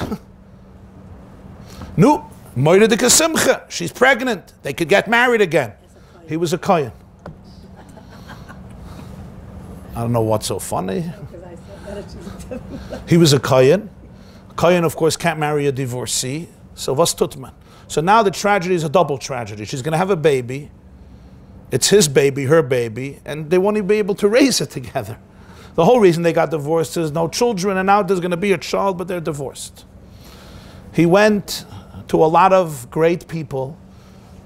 no, Moira de Kasimcha. She's pregnant. They could get married again. He was a Kohen. I don't know what's so funny. he was a Kayan. Kayan, of course, can't marry a divorcee. So was tutman. So now the tragedy is a double tragedy. She's going to have a baby. It's his baby, her baby, and they won't even be able to raise it together. The whole reason they got divorced is no children, and now there's going to be a child, but they're divorced. He went to a lot of great people,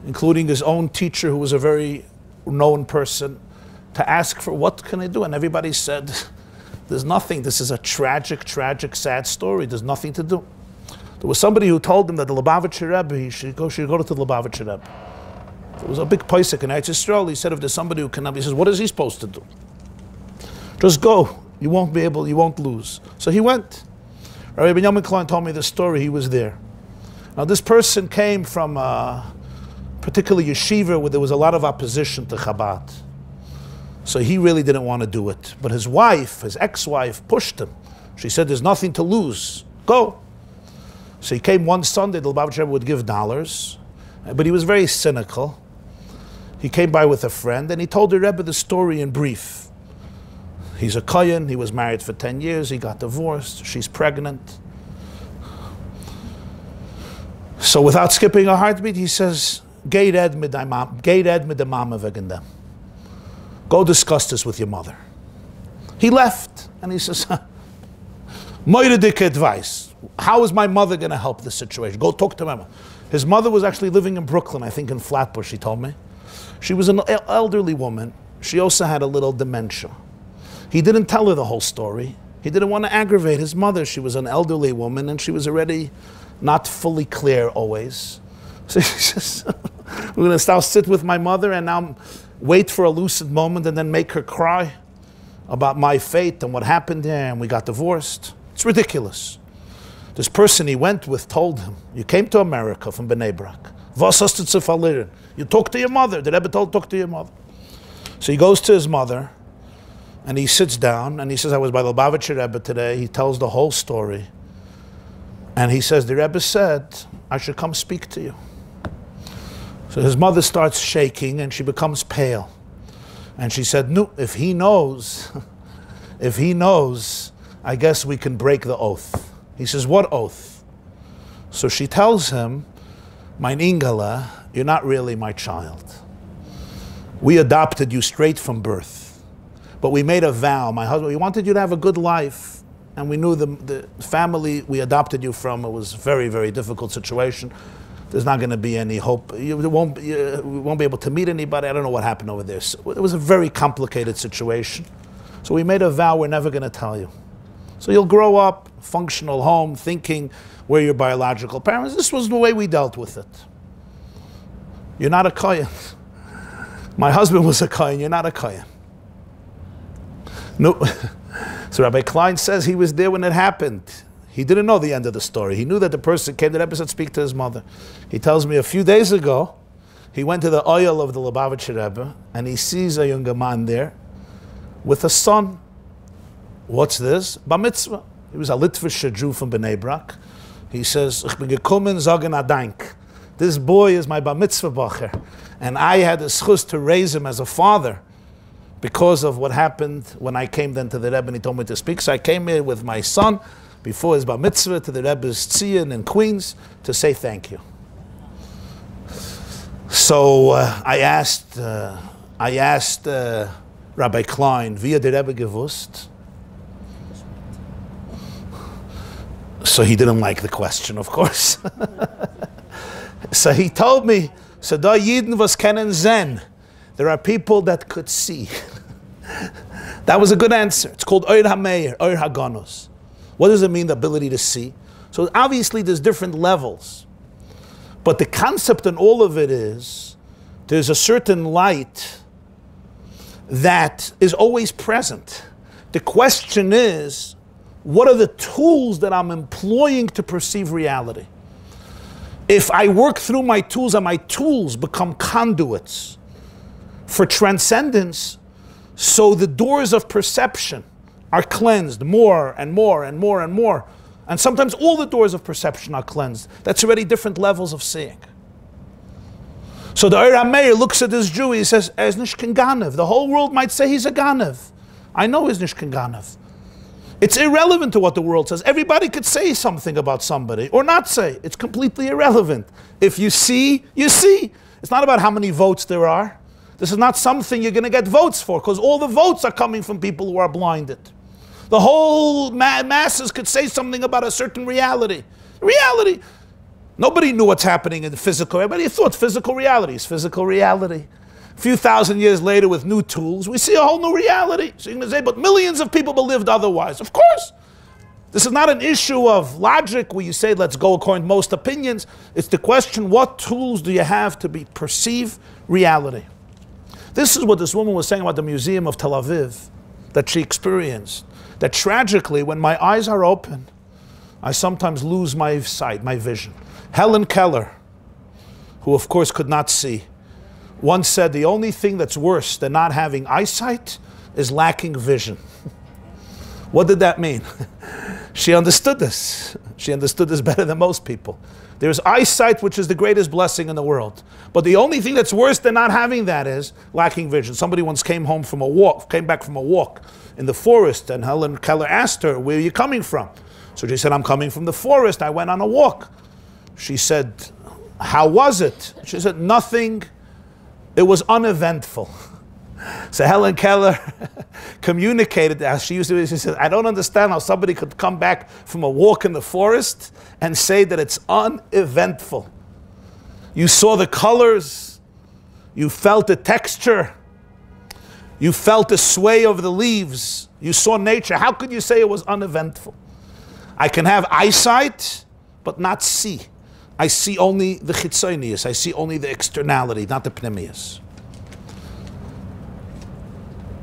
including his own teacher, who was a very known person, to ask for what can I do? And everybody said, There's nothing. This is a tragic, tragic, sad story. There's nothing to do. There was somebody who told him that the Lubavitcher Rebbe, he should go, should go to the Lubavitcher Rebbe. There was a big Pesach in Yisrael. He said, if there's somebody who can, he says, what is he supposed to do? Just go. You won't be able, you won't lose. So he went. Rabbi Benjamin Klein told me the story. He was there. Now this person came from a particular yeshiva where there was a lot of opposition to Chabad. So he really didn't want to do it. But his wife, his ex wife, pushed him. She said, There's nothing to lose. Go. So he came one Sunday, the Lubavitcher would give dollars, but he was very cynical. He came by with a friend and he told the Rebbe the story in brief. He's a Kayan, he was married for 10 years, he got divorced, she's pregnant. So without skipping a heartbeat, he says, Go discuss this with your mother. He left and he says, Moiridik advice. How is my mother going to help this situation? Go talk to my mother. His mother was actually living in Brooklyn, I think in Flatbush, she told me. She was an elderly woman. She also had a little dementia. He didn't tell her the whole story. He didn't want to aggravate his mother. She was an elderly woman and she was already not fully clear always. So he says, We're going to sit with my mother and now wait for a lucid moment and then make her cry about my fate and what happened there and we got divorced. It's ridiculous. This person he went with told him, You came to America from Bnei Brak. You talk to your mother. The Rebbe told talk to your mother. So he goes to his mother and he sits down and he says, I was by the Lubavitcher Rebbe today. He tells the whole story. And he says, The Rebbe said, I should come speak to you. So his mother starts shaking and she becomes pale. And she said, No, if he knows, if he knows, I guess we can break the oath. He says, What oath? So she tells him, Mein Ingala, you're not really my child. We adopted you straight from birth. But we made a vow. My husband, we wanted you to have a good life. And we knew the, the family we adopted you from, it was a very, very difficult situation. There's not going to be any hope. You won't, you uh, won't be able to meet anybody. I don't know what happened over there. So it was a very complicated situation. So we made a vow we're never going to tell you. So you'll grow up, functional home, thinking we're your biological parents. This was the way we dealt with it. You're not a Kayan. My husband was a Kayan. You're not a Kayan. No. so Rabbi Klein says he was there when it happened. He didn't know the end of the story. He knew that the person came to the episode speak to his mother. He tells me a few days ago, he went to the Ohel of the Lubavitcher Rebbe and he sees a younger man there with a son. What's this? Bar mitzvah. He was a Litvish Jew from Bnei Brak. He says, Ich bin gekommen, sagen Adank. This boy is my bar mitzvah bacher. And I had the schus to raise him as a father because of what happened when I came then to the Rebbe and he told me to speak. So I came here with my son before his bar mitzvah to the Rebbe's Tzion in Queens to say thank you. So uh, I asked, uh, I asked uh, Rabbi Klein, via the Rebbe gewusst? So he didn't like the question, of course. so he told me, so da was kennen Zen. There are people that could see. that was a good answer. It's called Oir HaMeir, Oir HaGanos. What does it mean, the ability to see? So obviously there's different levels. But the concept in all of it is there's a certain light that is always present. The question is, what are the tools that I'm employing to perceive reality? If I work through my tools and my tools become conduits for transcendence, so the doors of perception are cleansed more and more and more and more. And sometimes all the doors of perception are cleansed. That's already different levels of seeing. So the Meir looks at this Jew, he says, Eznish Ganev. The whole world might say he's a Ganev. I know Eznish Ganev. It's irrelevant to what the world says. Everybody could say something about somebody or not say. It's completely irrelevant. If you see, you see. It's not about how many votes there are. This is not something you're going to get votes for because all the votes are coming from people who are blinded. The whole ma- masses could say something about a certain reality. Reality. Nobody knew what's happening in the physical. Everybody thought physical reality is physical reality. A few thousand years later, with new tools, we see a whole new reality. So you can say, but millions of people believed otherwise. Of course. This is not an issue of logic where you say, let's go according to most opinions. It's the question, what tools do you have to be, perceive reality? This is what this woman was saying about the Museum of Tel Aviv that she experienced. That tragically, when my eyes are open, I sometimes lose my sight, my vision. Helen Keller, who of course could not see, once said the only thing that's worse than not having eyesight is lacking vision. what did that mean? she understood this. She understood this better than most people. There's eyesight, which is the greatest blessing in the world. But the only thing that's worse than not having that is lacking vision. Somebody once came home from a walk, came back from a walk in the forest, and Helen Keller asked her, Where are you coming from? So she said, I'm coming from the forest. I went on a walk. She said, How was it? She said, Nothing. It was uneventful. So Helen Keller communicated as she used to. She said, "I don't understand how somebody could come back from a walk in the forest and say that it's uneventful. You saw the colors, you felt the texture, you felt the sway of the leaves, you saw nature. How could you say it was uneventful? I can have eyesight, but not see. I see only the chitzonius. I see only the externality, not the pnimius."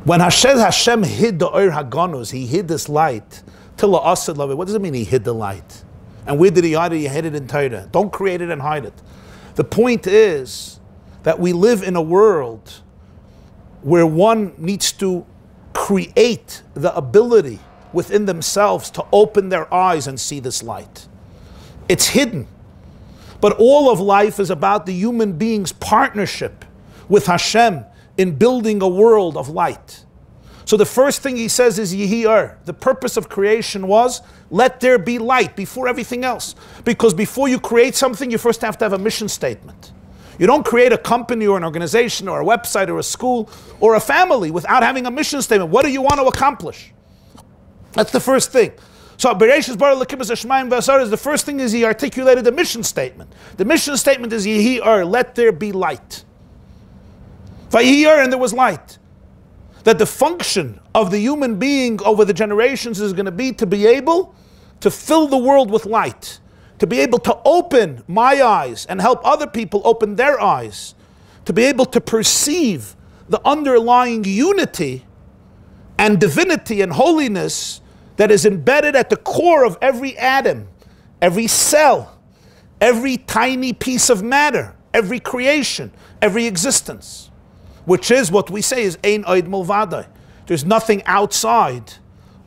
When Hashem, Hashem hid the Ur Haganus, he hid this light. Till Asad love it. What does it mean he hid the light? And where did he hide it? He hid it in Torah. Don't create it and hide it. The point is that we live in a world where one needs to create the ability within themselves to open their eyes and see this light. It's hidden. But all of life is about the human being's partnership with Hashem in building a world of light. So the first thing he says is Yehir. The purpose of creation was let there be light before everything else. Because before you create something, you first have to have a mission statement. You don't create a company or an organization or a website or a school or a family without having a mission statement. What do you want to accomplish? That's the first thing. So Bereshis Bar Lakimas Ashmaim Vasar is the first thing is he articulated the mission statement. The mission statement is Yehi let there be light. Vayir, and there was light. That the function of the human being over the generations is going to be to be able to fill the world with light, to be able to open my eyes and help other people open their eyes, to be able to perceive the underlying unity and divinity and holiness that is embedded at the core of every atom, every cell, every tiny piece of matter, every creation, every existence which is what we say is Ein Oid Mulvadai. There's nothing outside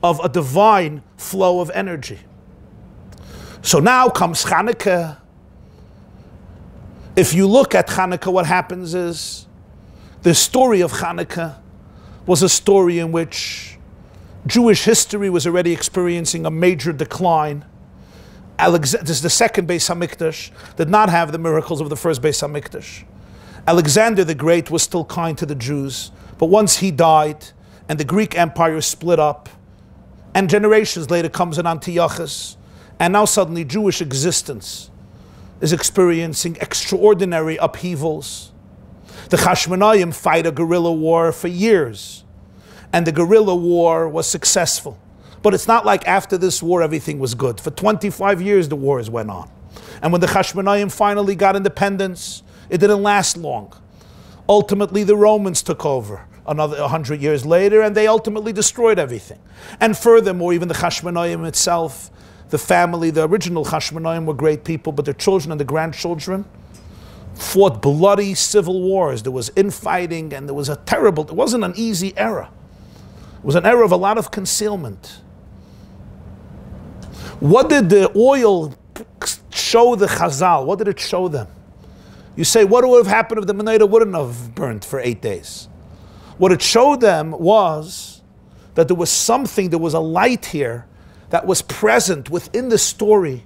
of a divine flow of energy. So now comes Hanukkah. If you look at Hanukkah, what happens is the story of Hanukkah was a story in which Jewish history was already experiencing a major decline. Alex- this is the second Beis Hamikdash, did not have the miracles of the first Beis Hamikdash. Alexander the Great was still kind to the Jews, but once he died and the Greek Empire split up, and generations later comes an Antiochus, and now suddenly Jewish existence is experiencing extraordinary upheavals. The Hashmonaim fight a guerrilla war for years, and the guerrilla war was successful. But it's not like after this war everything was good. For 25 years the wars went on. And when the Hashmonaim finally got independence, it didn't last long. Ultimately, the Romans took over another 100 years later, and they ultimately destroyed everything. And furthermore, even the Hashmonaim itself, the family, the original Hashmonaim were great people, but their children and the grandchildren fought bloody civil wars. There was infighting, and there was a terrible, it wasn't an easy era. It was an era of a lot of concealment. What did the oil show the Chazal? What did it show them? You say, what would have happened if the Menorah wouldn't have burnt for eight days? What it showed them was that there was something, there was a light here that was present within the story.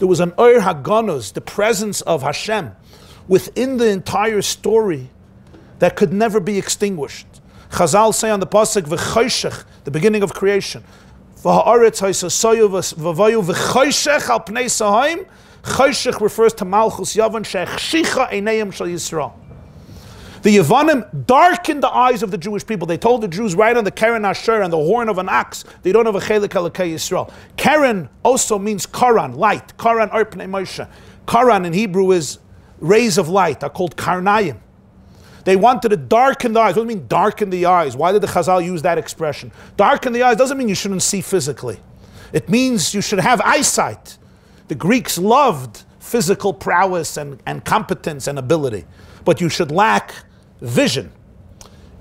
There was an Ur Haganus, the presence of Hashem, within the entire story that could never be extinguished. Chazal say on the pasuk v'choshech, the beginning of creation, v'haaretz ha'isasayu v'vayu v'choshech al pnei Choshech refers to Malchus Yavan Shechshicha Einayim Shal Yisrael. The Yavanim darkened the eyes of the Jewish people. They told the Jews right on the Keren Asher and the horn of an ox, they don't have a Chelik Elokei Yisrael. Keren also means Karan, light. Karan Arpnei Moshe. Karan in Hebrew is rays of light, are called Karnayim. They wanted to darken the eyes. What do you mean darken the eyes? Why did the Chazal use that expression? Darken the eyes doesn't mean you shouldn't see physically. It means you should have eyesight. The Greeks loved physical prowess and, and competence and ability, but you should lack vision,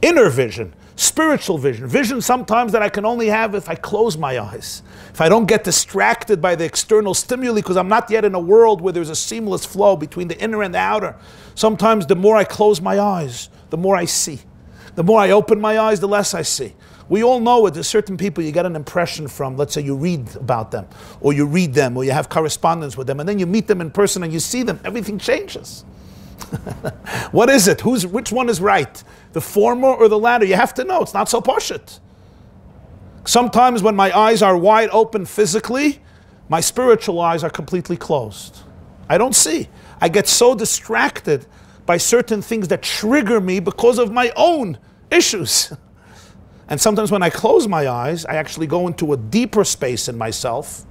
inner vision, spiritual vision, vision sometimes that I can only have if I close my eyes, if I don't get distracted by the external stimuli, because I'm not yet in a world where there's a seamless flow between the inner and the outer. Sometimes the more I close my eyes, the more I see. The more I open my eyes, the less I see. We all know it. There's certain people you get an impression from. Let's say you read about them, or you read them, or you have correspondence with them, and then you meet them in person and you see them. Everything changes. what is it? Who's which one is right? The former or the latter? You have to know. It's not so poshut. Sometimes when my eyes are wide open physically, my spiritual eyes are completely closed. I don't see. I get so distracted by certain things that trigger me because of my own issues. And sometimes when I close my eyes, I actually go into a deeper space in myself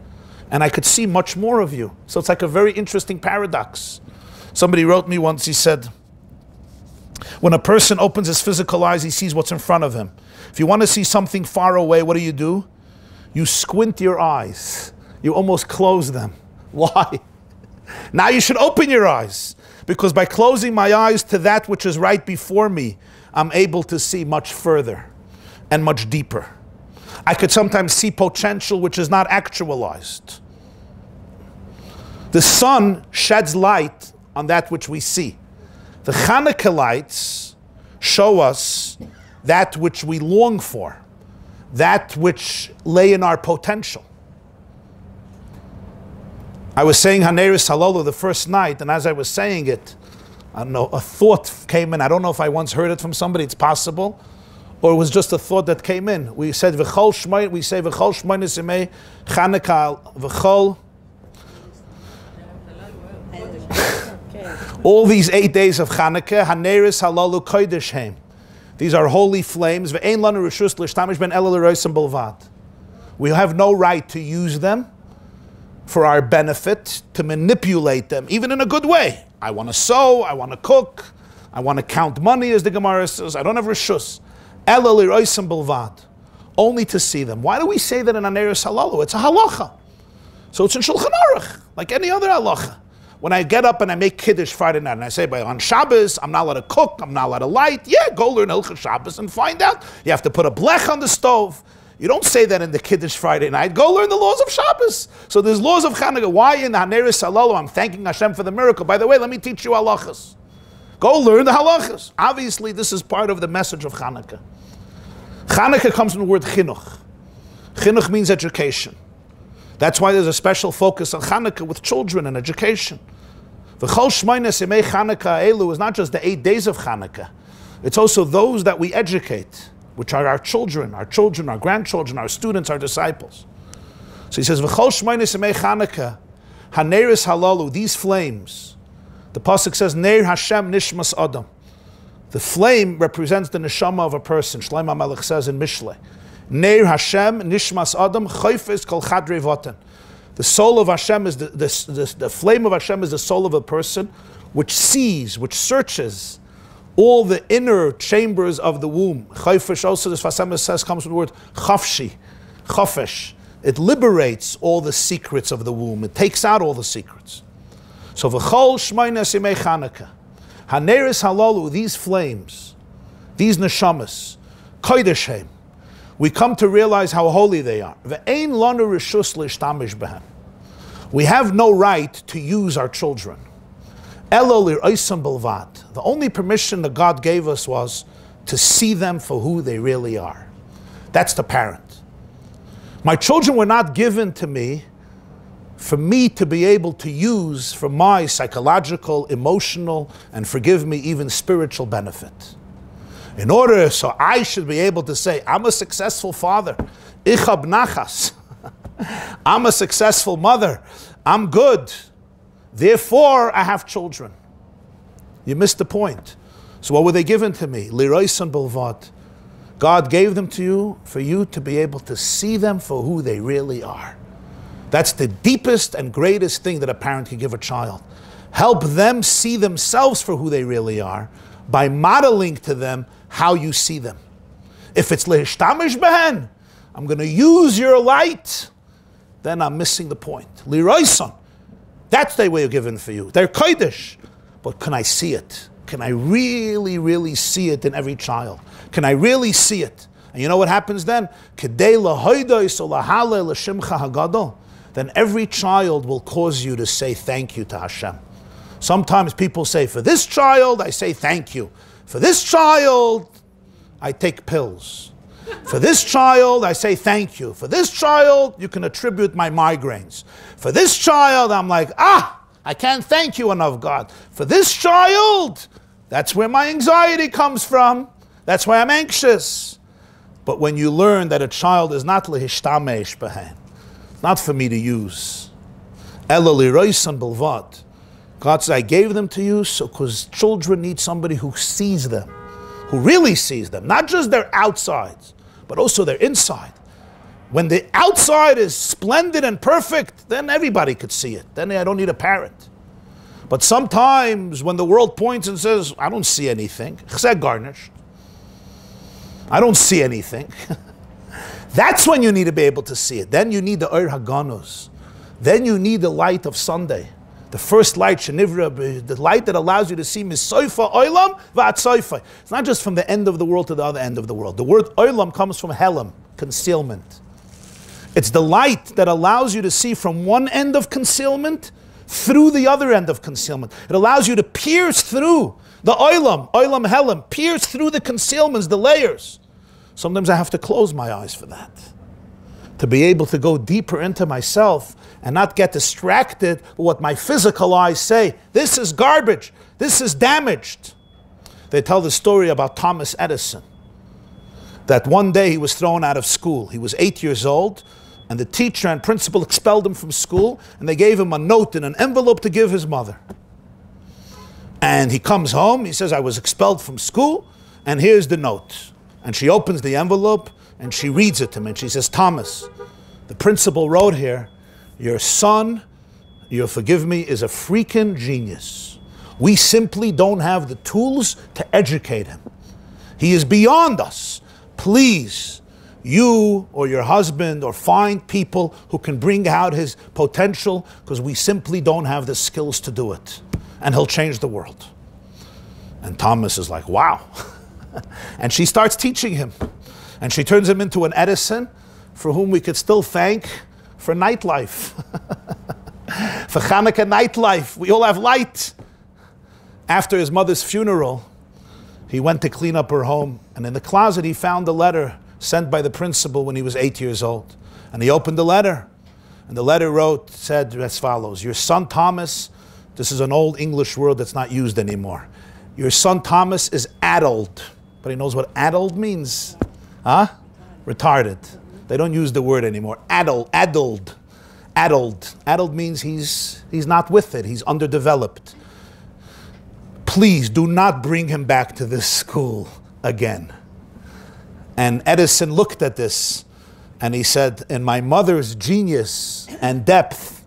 and I could see much more of you. So it's like a very interesting paradox. Somebody wrote me once, he said, when a person opens his physical eyes, he sees what's in front of him. If you want to see something far away, what do you do? You squint your eyes. You almost close them. Why? Now you should open your eyes. Because by closing my eyes to that which is right before me, I'm able to see much further and much deeper. I could sometimes see potential which is not actualized. The sun sheds light on that which we see. The Hanukkah lights show us that which we long for, that which lay in our potential. I was saying Haneris Halolo the first night, and as I was saying it, I don't know, a thought came in. I don't know if I once heard it from somebody, it's possible, or it was just a thought that came in. We said V'chol Shmoy, we say V'chol Nisimei Chanukah V'chol All these eight days of Chanukah, Haneris Halalu Kodesh Heim. These are holy flames. We have no right to use them for our benefit, to manipulate them, even in a good way. I want to sew, I want to cook, I want to count money, as the Gemara says. I don't have rishus. Only to see them. Why do we say that in Aneris Halalu? It's a halacha. So it's in Shulchan Aruch, like any other halacha. When I get up and I make Kiddush Friday night and I say, but on Shabbos, I'm not allowed to cook, I'm not allowed to light. Yeah, go learn Hilchah Shabbos and find out. You have to put a blech on the stove. You don't say that in the Kiddush Friday night. Go learn the laws of Shabbos. So there's laws of Chanukah. Why in Haneris Halalu I'm thanking Hashem for the miracle? By the way, let me teach you halachas. Go learn the halachas. Obviously, this is part of the message of Chanukah. Chanukah comes from the word chinuch. Chinuch means education. That's why there's a special focus on Hanukkah with children and education. The Chol Shmoines Yemei Hanukkah Elu is not just the eight days of Hanukkah. It's also those that we educate, which are our children, our children, our grandchildren, our students, our disciples. So he says, V'chol Shmoines Yemei Hanukkah, Haneris Halalu, these flames. The Pasuk says, Neir Hashem Nishmas Adam. The flame represents the neshama of a person. Shlomo Melech says in Mishle. Neir Hashem Nishmas Adam Chayfes Kol Chadre Voten. The soul of Hashem is the, the, the, the, flame of Hashem is the soul of a person which sees, which searches all the inner chambers of the womb. Chayfesh also, this Fasem says, comes from the word chafshi, chafesh. It liberates all the secrets of the womb. It takes out all the secrets. So v'chol shmayna simei Chanukah. Haneris halalu, these flames, these neshamas, kodesh we come to realize how holy they are. We have no right to use our children. Elolir the only permission that God gave us was to see them for who they really are. That's the parent. My children were not given to me for me to be able to use for my psychological, emotional, and forgive me, even spiritual benefit. In order so I should be able to say, I'm a successful father. Ichab nachas. I'm a successful mother. I'm good. Therefore, I have children. You missed the point. So, what were they given to me? Liroisan Bilvat. God gave them to you for you to be able to see them for who they really are. That's the deepest and greatest thing that a parent can give a child. Help them see themselves for who they really are by modeling to them how you see them. If it's lehishtamish behen, I'm going to use your light, then I'm missing the point. Liroison, that's the way you're given for you. They're kodesh, but can I see it? can I really, really see it in every child? Can I really see it? And you know what happens then? Then every child will cause you to say thank you to Hashem. Sometimes people say, For this child, I say thank you. For this child, I take pills. For this child, I say thank you. For this child, you can attribute my migraines. For this child, I'm like, ah, I can't thank you enough, God. For this child, that's where my anxiety comes from. That's why I'm anxious. But when you learn that a child is not lehishtamesh behen, not for me to use, God says, I gave them to you so because children need somebody who sees them, who really sees them, not just their outsides, but also their inside. When the outside is splendid and perfect, then everybody could see it. Then I don't need a parent. But sometimes when the world points and says, I don't see anything, garnished. I don't see anything. That's when you need to be able to see it. Then you need the Ur Haganos. Then you need the light of Sunday. The first light, Shanivra, the light that allows you to see Misoifa Oilam Va'atsoifa. It's not just from the end of the world to the other end of the world. The word Oilam comes from Helam, concealment. It's the light that allows you to see from one end of concealment through the other end of concealment. It allows you to pierce through the oilam, oilam helam, pierce through the concealments, the layers. Sometimes I have to close my eyes for that. To be able to go deeper into myself and not get distracted with what my physical eyes say. This is garbage. This is damaged. They tell the story about Thomas Edison. That one day he was thrown out of school. He was eight years old, and the teacher and principal expelled him from school, and they gave him a note in an envelope to give his mother. And he comes home, he says, I was expelled from school, and here's the note. And she opens the envelope and she reads it to me, and she says, Thomas, the principal wrote here, your son, you'll forgive me, is a freaking genius. We simply don't have the tools to educate him. He is beyond us. Please, you or your husband, or find people who can bring out his potential because we simply don't have the skills to do it. And he'll change the world. And Thomas is like, wow. and she starts teaching him. And she turns him into an Edison for whom we could still thank for nightlife. for Hanukkah nightlife. We all have light. After his mother's funeral, he went to clean up her home, and in the closet he found a letter sent by the principal when he was eight years old. And he opened the letter, and the letter wrote, said as follows Your son Thomas, this is an old English word that's not used anymore. Your son Thomas is addled. But he knows what adult means. Huh? Retarded. They don't use the word anymore. Adult, adult, adult. Adult means he's, he's not with it, he's underdeveloped. Please do not bring him back to this school again. And Edison looked at this and he said, In my mother's genius and depth,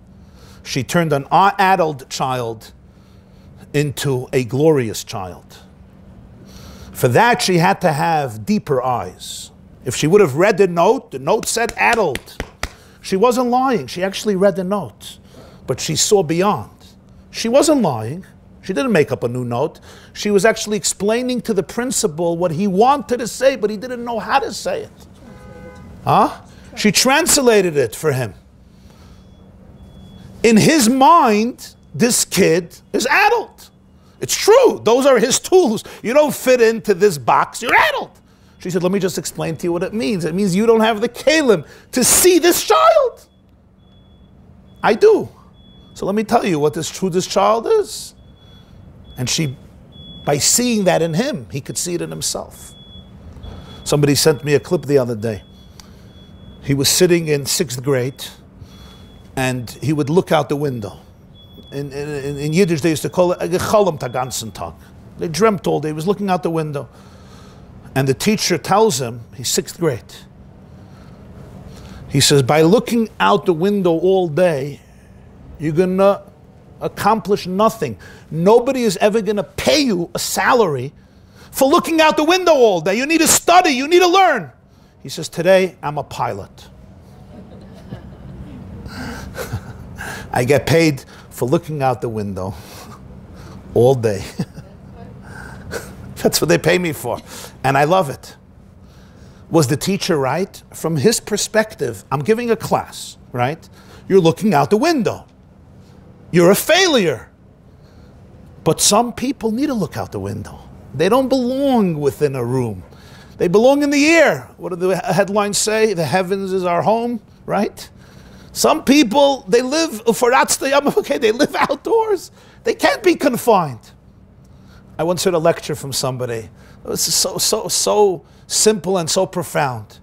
she turned an adult child into a glorious child. For that, she had to have deeper eyes. If she would have read the note, the note said adult. She wasn't lying. She actually read the note, but she saw beyond. She wasn't lying. She didn't make up a new note. She was actually explaining to the principal what he wanted to say, but he didn't know how to say it. Huh? She translated it for him. In his mind, this kid is adult. It's true. Those are his tools. You don't fit into this box. You're adult. She said, Let me just explain to you what it means. It means you don't have the kalim to see this child. I do. So let me tell you what this true this child is. And she, by seeing that in him, he could see it in himself. Somebody sent me a clip the other day. He was sitting in sixth grade and he would look out the window. In, in, in Yiddish, they used to call it uh, a gecholam tagansen tag. They dreamt all day. He was looking out the window. And the teacher tells him, he's sixth grade. He says, by looking out the window all day, you're going to accomplish nothing. Nobody is ever going to pay you a salary for looking out the window all day. You need to study, you need to learn. He says, Today I'm a pilot. I get paid for looking out the window all day. That's what they pay me for. And I love it. Was the teacher right? From his perspective, I'm giving a class, right? You're looking out the window. You're a failure. But some people need to look out the window. They don't belong within a room. They belong in the air. What do the headlines say? The heavens is our home, right? Some people, they live for okay, they live outdoors. They can't be confined. I once heard a lecture from somebody. It was so, so, so simple and so profound.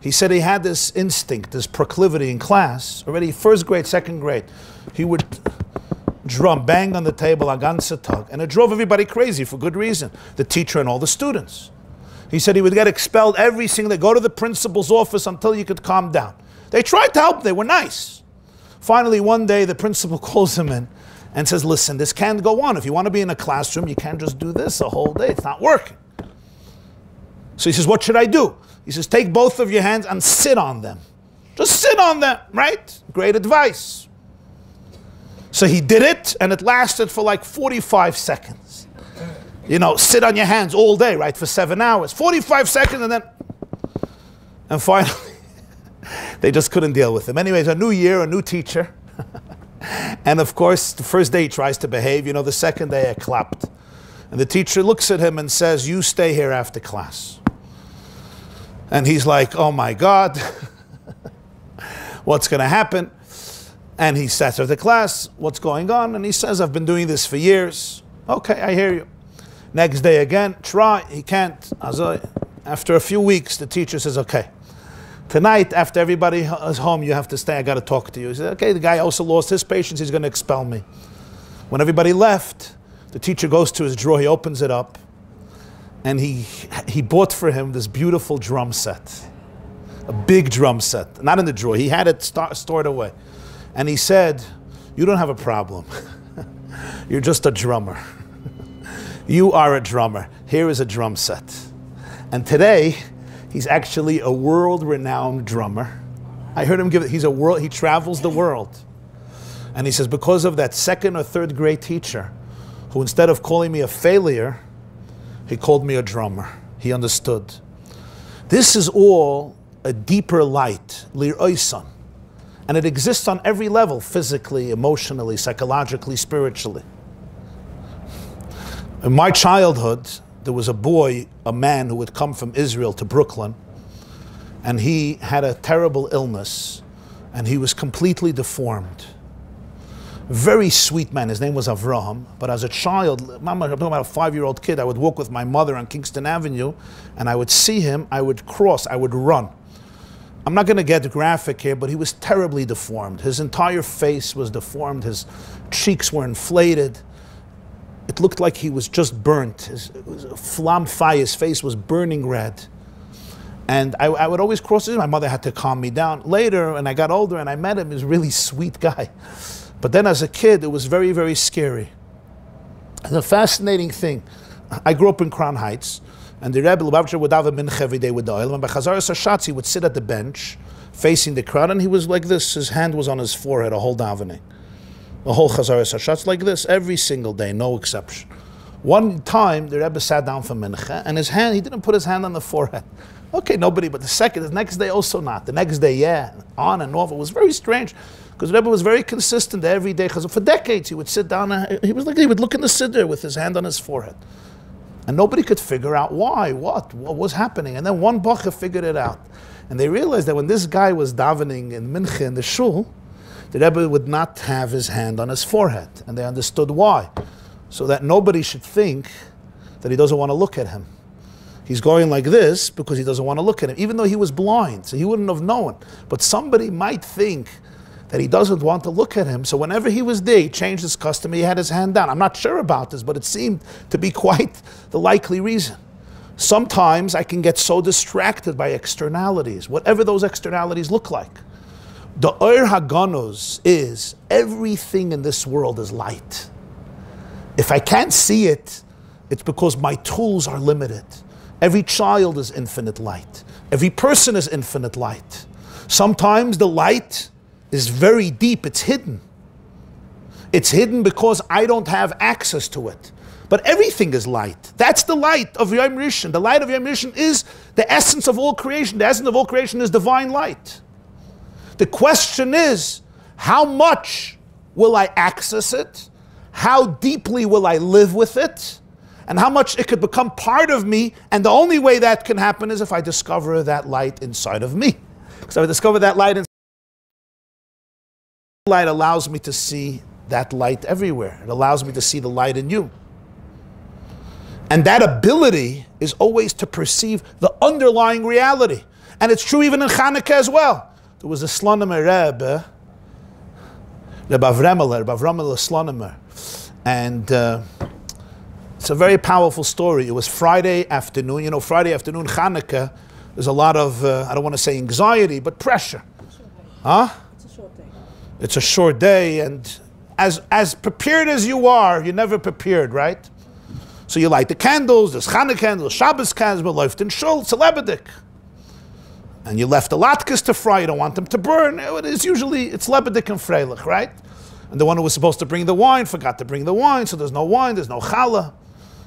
He said he had this instinct, this proclivity in class, already first grade, second grade. He would drum, bang on the table, agansatag, and it drove everybody crazy for good reason. The teacher and all the students. He said he would get expelled every single day, go to the principal's office until you could calm down. They tried to help, they were nice. Finally, one day, the principal calls him in and says, Listen, this can't go on. If you want to be in a classroom, you can't just do this a whole day. It's not working. So he says, What should I do? He says, Take both of your hands and sit on them. Just sit on them, right? Great advice. So he did it, and it lasted for like 45 seconds. You know, sit on your hands all day, right, for seven hours. 45 seconds, and then. And finally, they just couldn't deal with him. Anyways, a new year, a new teacher. and of course, the first day he tries to behave. You know, the second day I clapped. And the teacher looks at him and says, You stay here after class. And he's like, Oh my God, what's going to happen? And he sits at the class, What's going on? And he says, I've been doing this for years. Okay, I hear you. Next day again, try. He can't. After a few weeks, the teacher says, Okay, tonight, after everybody is home, you have to stay. I got to talk to you. He said, Okay, the guy also lost his patience. He's going to expel me. When everybody left, the teacher goes to his drawer, he opens it up, and he, he bought for him this beautiful drum set. A big drum set. Not in the drawer, he had it st- stored away. And he said, You don't have a problem. You're just a drummer. you are a drummer. Here is a drum set. And today, he's actually a world renowned drummer. I heard him give it, he's a world, he travels the world. And he says, because of that second or third grade teacher, who instead of calling me a failure, he called me a drummer. He understood. This is all a deeper light, lir. And it exists on every level physically, emotionally, psychologically, spiritually. In my childhood, there was a boy, a man who had come from Israel to Brooklyn, and he had a terrible illness, and he was completely deformed. Very sweet man. His name was Avraham. But as a child, I'm talking about a five-year-old kid. I would walk with my mother on Kingston Avenue, and I would see him. I would cross. I would run. I'm not going to get graphic here, but he was terribly deformed. His entire face was deformed. His cheeks were inflated. It looked like he was just burnt. His, flam fire. His face was burning red. And I, I would always cross him. My mother had to calm me down. Later, when I got older and I met him, he was a really sweet guy. But then as a kid, it was very, very scary. And a fascinating thing. I grew up in Crown Heights, and the Rebbe Lubavitcher would have a mincha every day with the oil. And by Chazar Sashatz, he would sit at the bench, facing the crowd, and he was like this. His hand was on his forehead, a whole davening. The whole Chazar Sashatz like this, every single day, no exception. One time, the Rebbe sat down for mincha, and his hand, he didn't put his hand on the forehead. Okay, nobody, but the second, the next day also not. The next day, yeah, on and off. It was very strange. Because Rebbe was very consistent every day. For decades he would sit down. And he was like he would look in the siddur with his hand on his forehead, and nobody could figure out why, what, what was happening. And then one bacher figured it out, and they realized that when this guy was davening in mincha in the shul, the Rebbe would not have his hand on his forehead, and they understood why, so that nobody should think that he doesn't want to look at him. He's going like this because he doesn't want to look at him, even though he was blind, so he wouldn't have known. But somebody might think that he doesn't want to look at him. So whenever he was there, he changed his custom, he had his hand down. I'm not sure about this, but it seemed to be quite the likely reason. Sometimes I can get so distracted by externalities, whatever those externalities look like. The Ur Haganos is everything in this world is light. If I can't see it, it's because my tools are limited. Every child is infinite light. Every person is infinite light. Sometimes the light is very deep, it's hidden. It's hidden because I don't have access to it. But everything is light. That's the light of Yom Rishon. The light of Yom Rishon is the essence of all creation. The essence of all creation is divine light. The question is, how much will I access it? How deeply will I live with it? And how much it could become part of me. And the only way that can happen is if I discover that light inside of me. Because if I discover that light inside light allows me to see that light everywhere. It allows me to see the light in you. And that ability is always to perceive the underlying reality. And it's true even in Hanukkah as well. There was a Slonimer Rebbe, Rebbe Avremeler, Rebbe Avremeler Slonimer. And uh, it's a very powerful story. It was Friday afternoon. You know, Friday afternoon, Hanukkah, there's a lot of, uh, I don't want to say anxiety, but pressure. Huh? It's a short day. It's a short day, and as, as prepared as you are, you're never prepared, right? So you light the candles, there's Hanukkah candles, Shabbos candles, Läuft in Shul, it's a Lebedik. And you left the latkes to fry, you don't want them to burn. It is usually, it's Lebedik and Freilich, right? And the one who was supposed to bring the wine forgot to bring the wine, so there's no wine, there's no challah.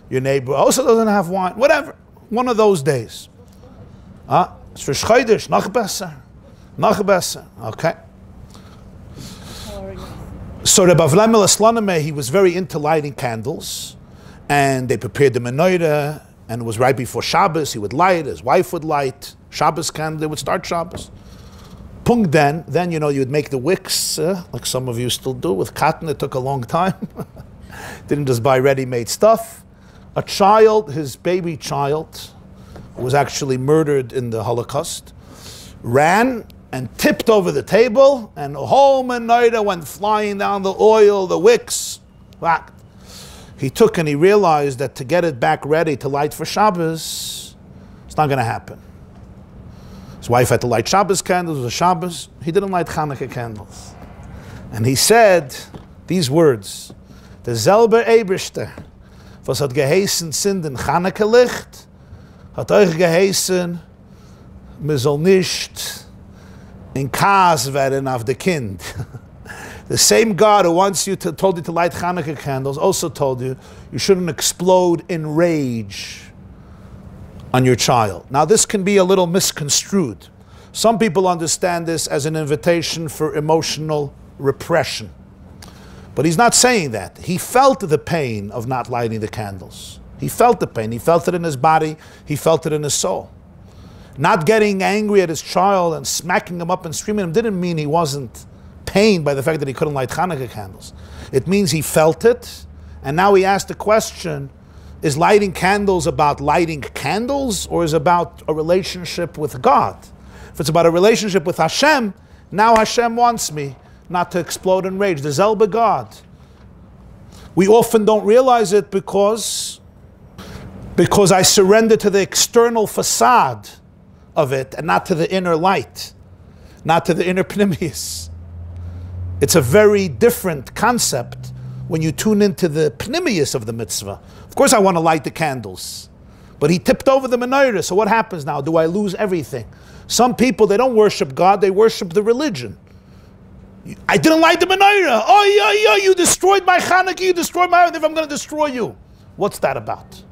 Your neighbor also doesn't have wine, whatever. One of those days. Ah, it's for Shchaydish, noch besser. Noch besser, okay. So Rabbi Avlam Eslaname, he was very into lighting candles, and they prepared the menorah, and it was right before Shabbos. He would light, his wife would light Shabbos candle. They would start Shabbos. Pung then, then you know you would make the wicks, uh, like some of you still do with cotton. It took a long time. Didn't just buy ready-made stuff. A child, his baby child, was actually murdered in the Holocaust, ran and tipped over the table, and the whole menorah went flying down the oil, the wicks. whacked. He took and he realized that to get it back ready to light for Shabbos, it's not going to happen. His wife had to light Shabbos candles, it was Shabbos. He didn't light Hanukkah candles. And he said these words, the selber Eberste, was hat geheißen sind in Hanukkah Licht, hat euch geheißen, mir soll in Kaas werden auf the Kind. the same God who wants you to, told you to light Hanukkah candles also told you you shouldn't explode in rage on your child. Now, this can be a little misconstrued. Some people understand this as an invitation for emotional repression. But he's not saying that. He felt the pain of not lighting the candles. He felt the pain. He felt it in his body. He felt it in his soul. Not getting angry at his child and smacking him up and screaming him didn't mean he wasn't pained by the fact that he couldn't light Hanukkah candles. It means he felt it, and now he asked the question is lighting candles about lighting candles or is about a relationship with God? If it's about a relationship with Hashem, now Hashem wants me not to explode in rage. The Zelba God. We often don't realize it because, because I surrender to the external facade of it and not to the inner light, not to the inner pnimius. It's a very different concept when you tune into the pnimius of the mitzvah. Of course, I want to light the candles, but he tipped over the menorah. So what happens now? Do I lose everything? Some people they don't worship God; they worship the religion. I didn't light the menorah. Oh yeah, yeah! You destroyed my Hanukkah. You destroyed my. If I'm going to destroy you, what's that about?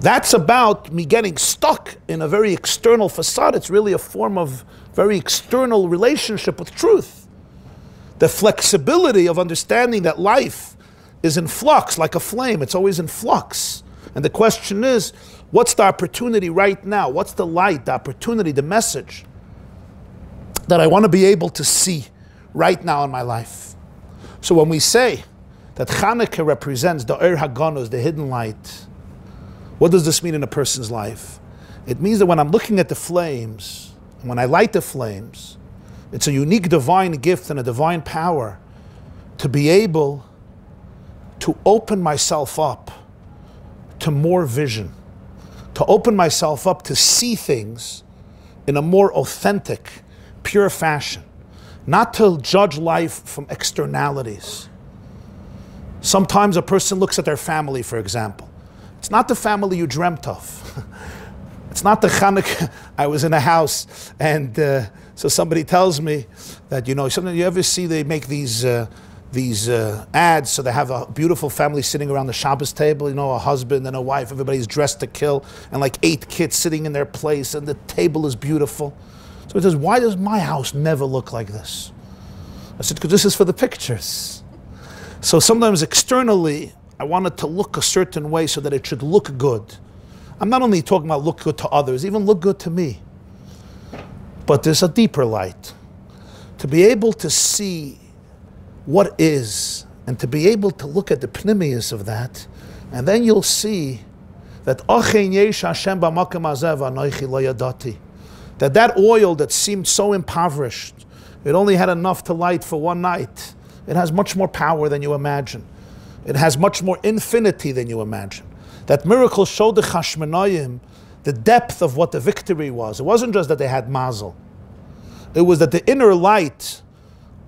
That's about me getting stuck in a very external facade. It's really a form of very external relationship with truth. The flexibility of understanding that life is in flux like a flame, it's always in flux. And the question is, what's the opportunity right now? What's the light, the opportunity, the message that I want to be able to see right now in my life? So when we say that Hanukkah represents the Ur Haganos, the hidden light, what does this mean in a person's life? It means that when I'm looking at the flames, when I light the flames, it's a unique divine gift and a divine power to be able to open myself up to more vision, to open myself up to see things in a more authentic, pure fashion, not to judge life from externalities. Sometimes a person looks at their family, for example. It's not the family you dreamt of. it's not the Hanukkah. I was in a house, and uh, so somebody tells me that, you know, something you ever see they make these. Uh, these uh, ads. So they have a beautiful family sitting around the Shabbos table, you know, a husband and a wife, everybody's dressed to kill, and like eight kids sitting in their place, and the table is beautiful. So he says, Why does my house never look like this? I said, Because this is for the pictures. So sometimes externally, I want it to look a certain way so that it should look good. I'm not only talking about look good to others, even look good to me. But there's a deeper light. To be able to see what is, and to be able to look at the pnimius of that, and then you'll see that that that oil that seemed so impoverished, it only had enough to light for one night. It has much more power than you imagine. It has much more infinity than you imagine. That miracle showed the Chashmonayim the depth of what the victory was. It wasn't just that they had mazel. It was that the inner light,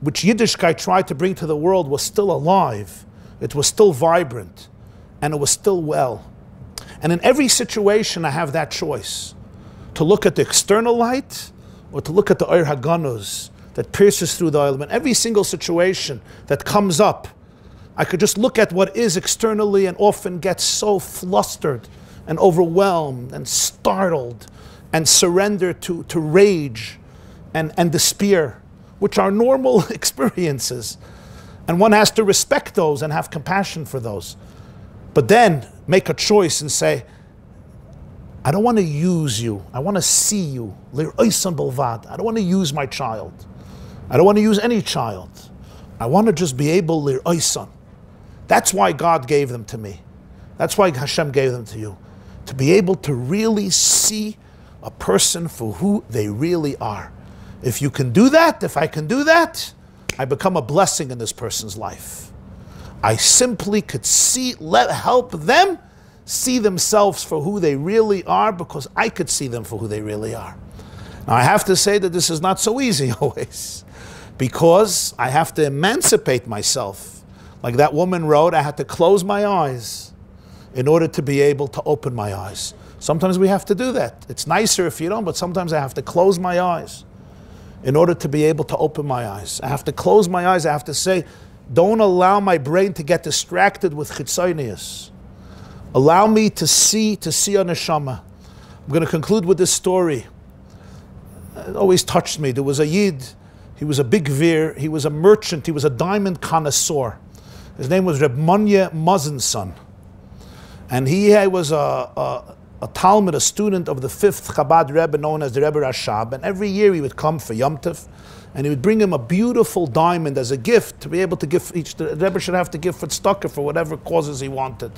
which Yiddishkeit tried to bring to the world, was still alive. It was still vibrant, and it was still well. And in every situation, I have that choice to look at the external light or to look at the Oir Haganus that pierces through the oil. In every single situation that comes up, I could just look at what is externally and often get so flustered and overwhelmed and startled and surrender to, to rage and, and despair, which are normal experiences. And one has to respect those and have compassion for those. But then make a choice and say, I don't want to use you. I want to see you. I don't want to use my child. I don't want to use any child. I want to just be able That's why God gave them to me. That's why Hashem gave them to you. To be able to really see a person for who they really are. If you can do that, if I can do that, I become a blessing in this person's life. I simply could see, let help them see themselves for who they really are because I could see them for who they really are. Now, I have to say that this is not so easy always because I have to emancipate myself. Like that woman wrote, I had to close my eyes in order to be able to open my eyes. Sometimes we have to do that. It's nicer if you don't, but sometimes I have to close my eyes in order to be able to open my eyes. I have to close my eyes. I have to say, don't allow my brain to get distracted with chitzonius. Allow me to see, to see on a neshama. I'm going to conclude with this story. It always touched me. There was a yid. He was a big veer. He was a merchant. He was a diamond connoisseur. His name was Reb Manya Muzinson. And he was a, a, a Talmud, a student of the fifth Chabad Rebbe known as the Rebbe Rashab. And every year he would come for Yom Tov and he would bring him a beautiful diamond as a gift to be able to give each. The Rebbe should have to give for tzedakah for whatever causes he wanted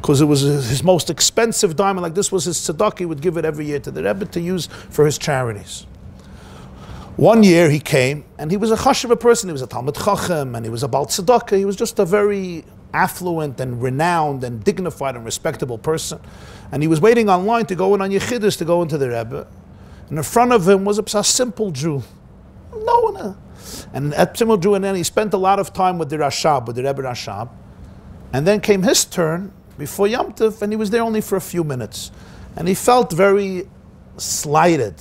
because it was his most expensive diamond. Like this was his tzedakah, he would give it every year to the Rebbe to use for his charities. One year he came, and he was a chashiva person. He was a Talmud Chacham, and he was about tzedakah. He was just a very affluent and renowned and dignified and respectable person. And he was waiting online to go in on Yechidus to go into the Rebbe. And in front of him was a, simple Jew. No one. Uh, and a simple Jew, and then he spent a lot of time with the Rashab, with the Rebbe Rashab. And then came his turn, before Yom Tov, and he was there only for a few minutes. And he felt very slighted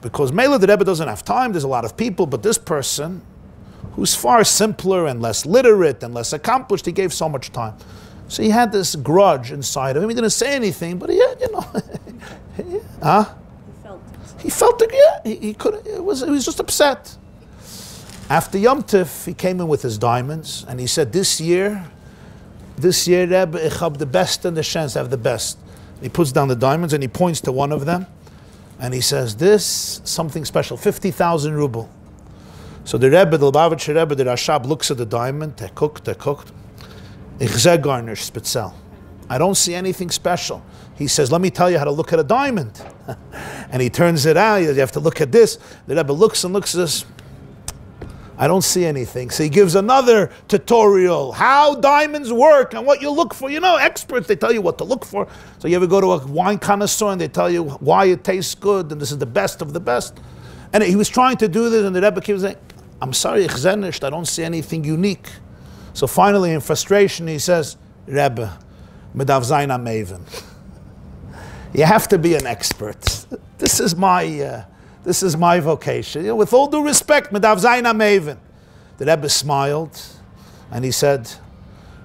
because Mela the Rebbe doesn't have time, there's a lot of people, but this person, who's far simpler and less literate and less accomplished, he gave so much time. So he had this grudge inside of him. He didn't say anything, but he had, you know, huh? He felt it. He felt it, yeah. He, he could. It was. He was just upset. After Yom Tif, he came in with his diamonds, and he said, "This year, this year, Rebbe, ich the best and the chance to have the best. He puts down the diamonds and he points to one of them and he says, This, something special, 50,000 ruble. So the Rebbe, the Lubavitcher Rebbe, the Rashab looks at the diamond, they cooked, they cooked. Ich spitzel. I don't see anything special. He says, Let me tell you how to look at a diamond. and he turns it out. You have to look at this. The Rebbe looks and looks at this. I don't see anything. So he gives another tutorial how diamonds work and what you look for. You know, experts, they tell you what to look for. So you ever go to a wine connoisseur and they tell you why it tastes good and this is the best of the best. And he was trying to do this and the Rebbe keeps saying, I'm sorry, I don't see anything unique. So finally, in frustration, he says, Rebbe, medav maven. You have to be an expert. This is my... Uh, this is my vocation. You know, with all due respect, Medav Maven. The Rebbe smiled And he said,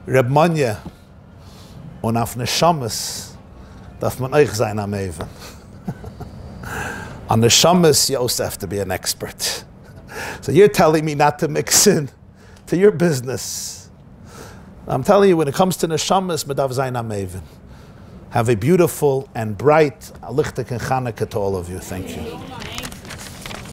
Reb Manya, und auf Neshamas darf. On you also have to be an expert. So you're telling me not to mix in to your business. I'm telling you, when it comes to Neshamas, Medav Even. Have a beautiful and bright Lichtek and Chanukah to all of you. Thank you.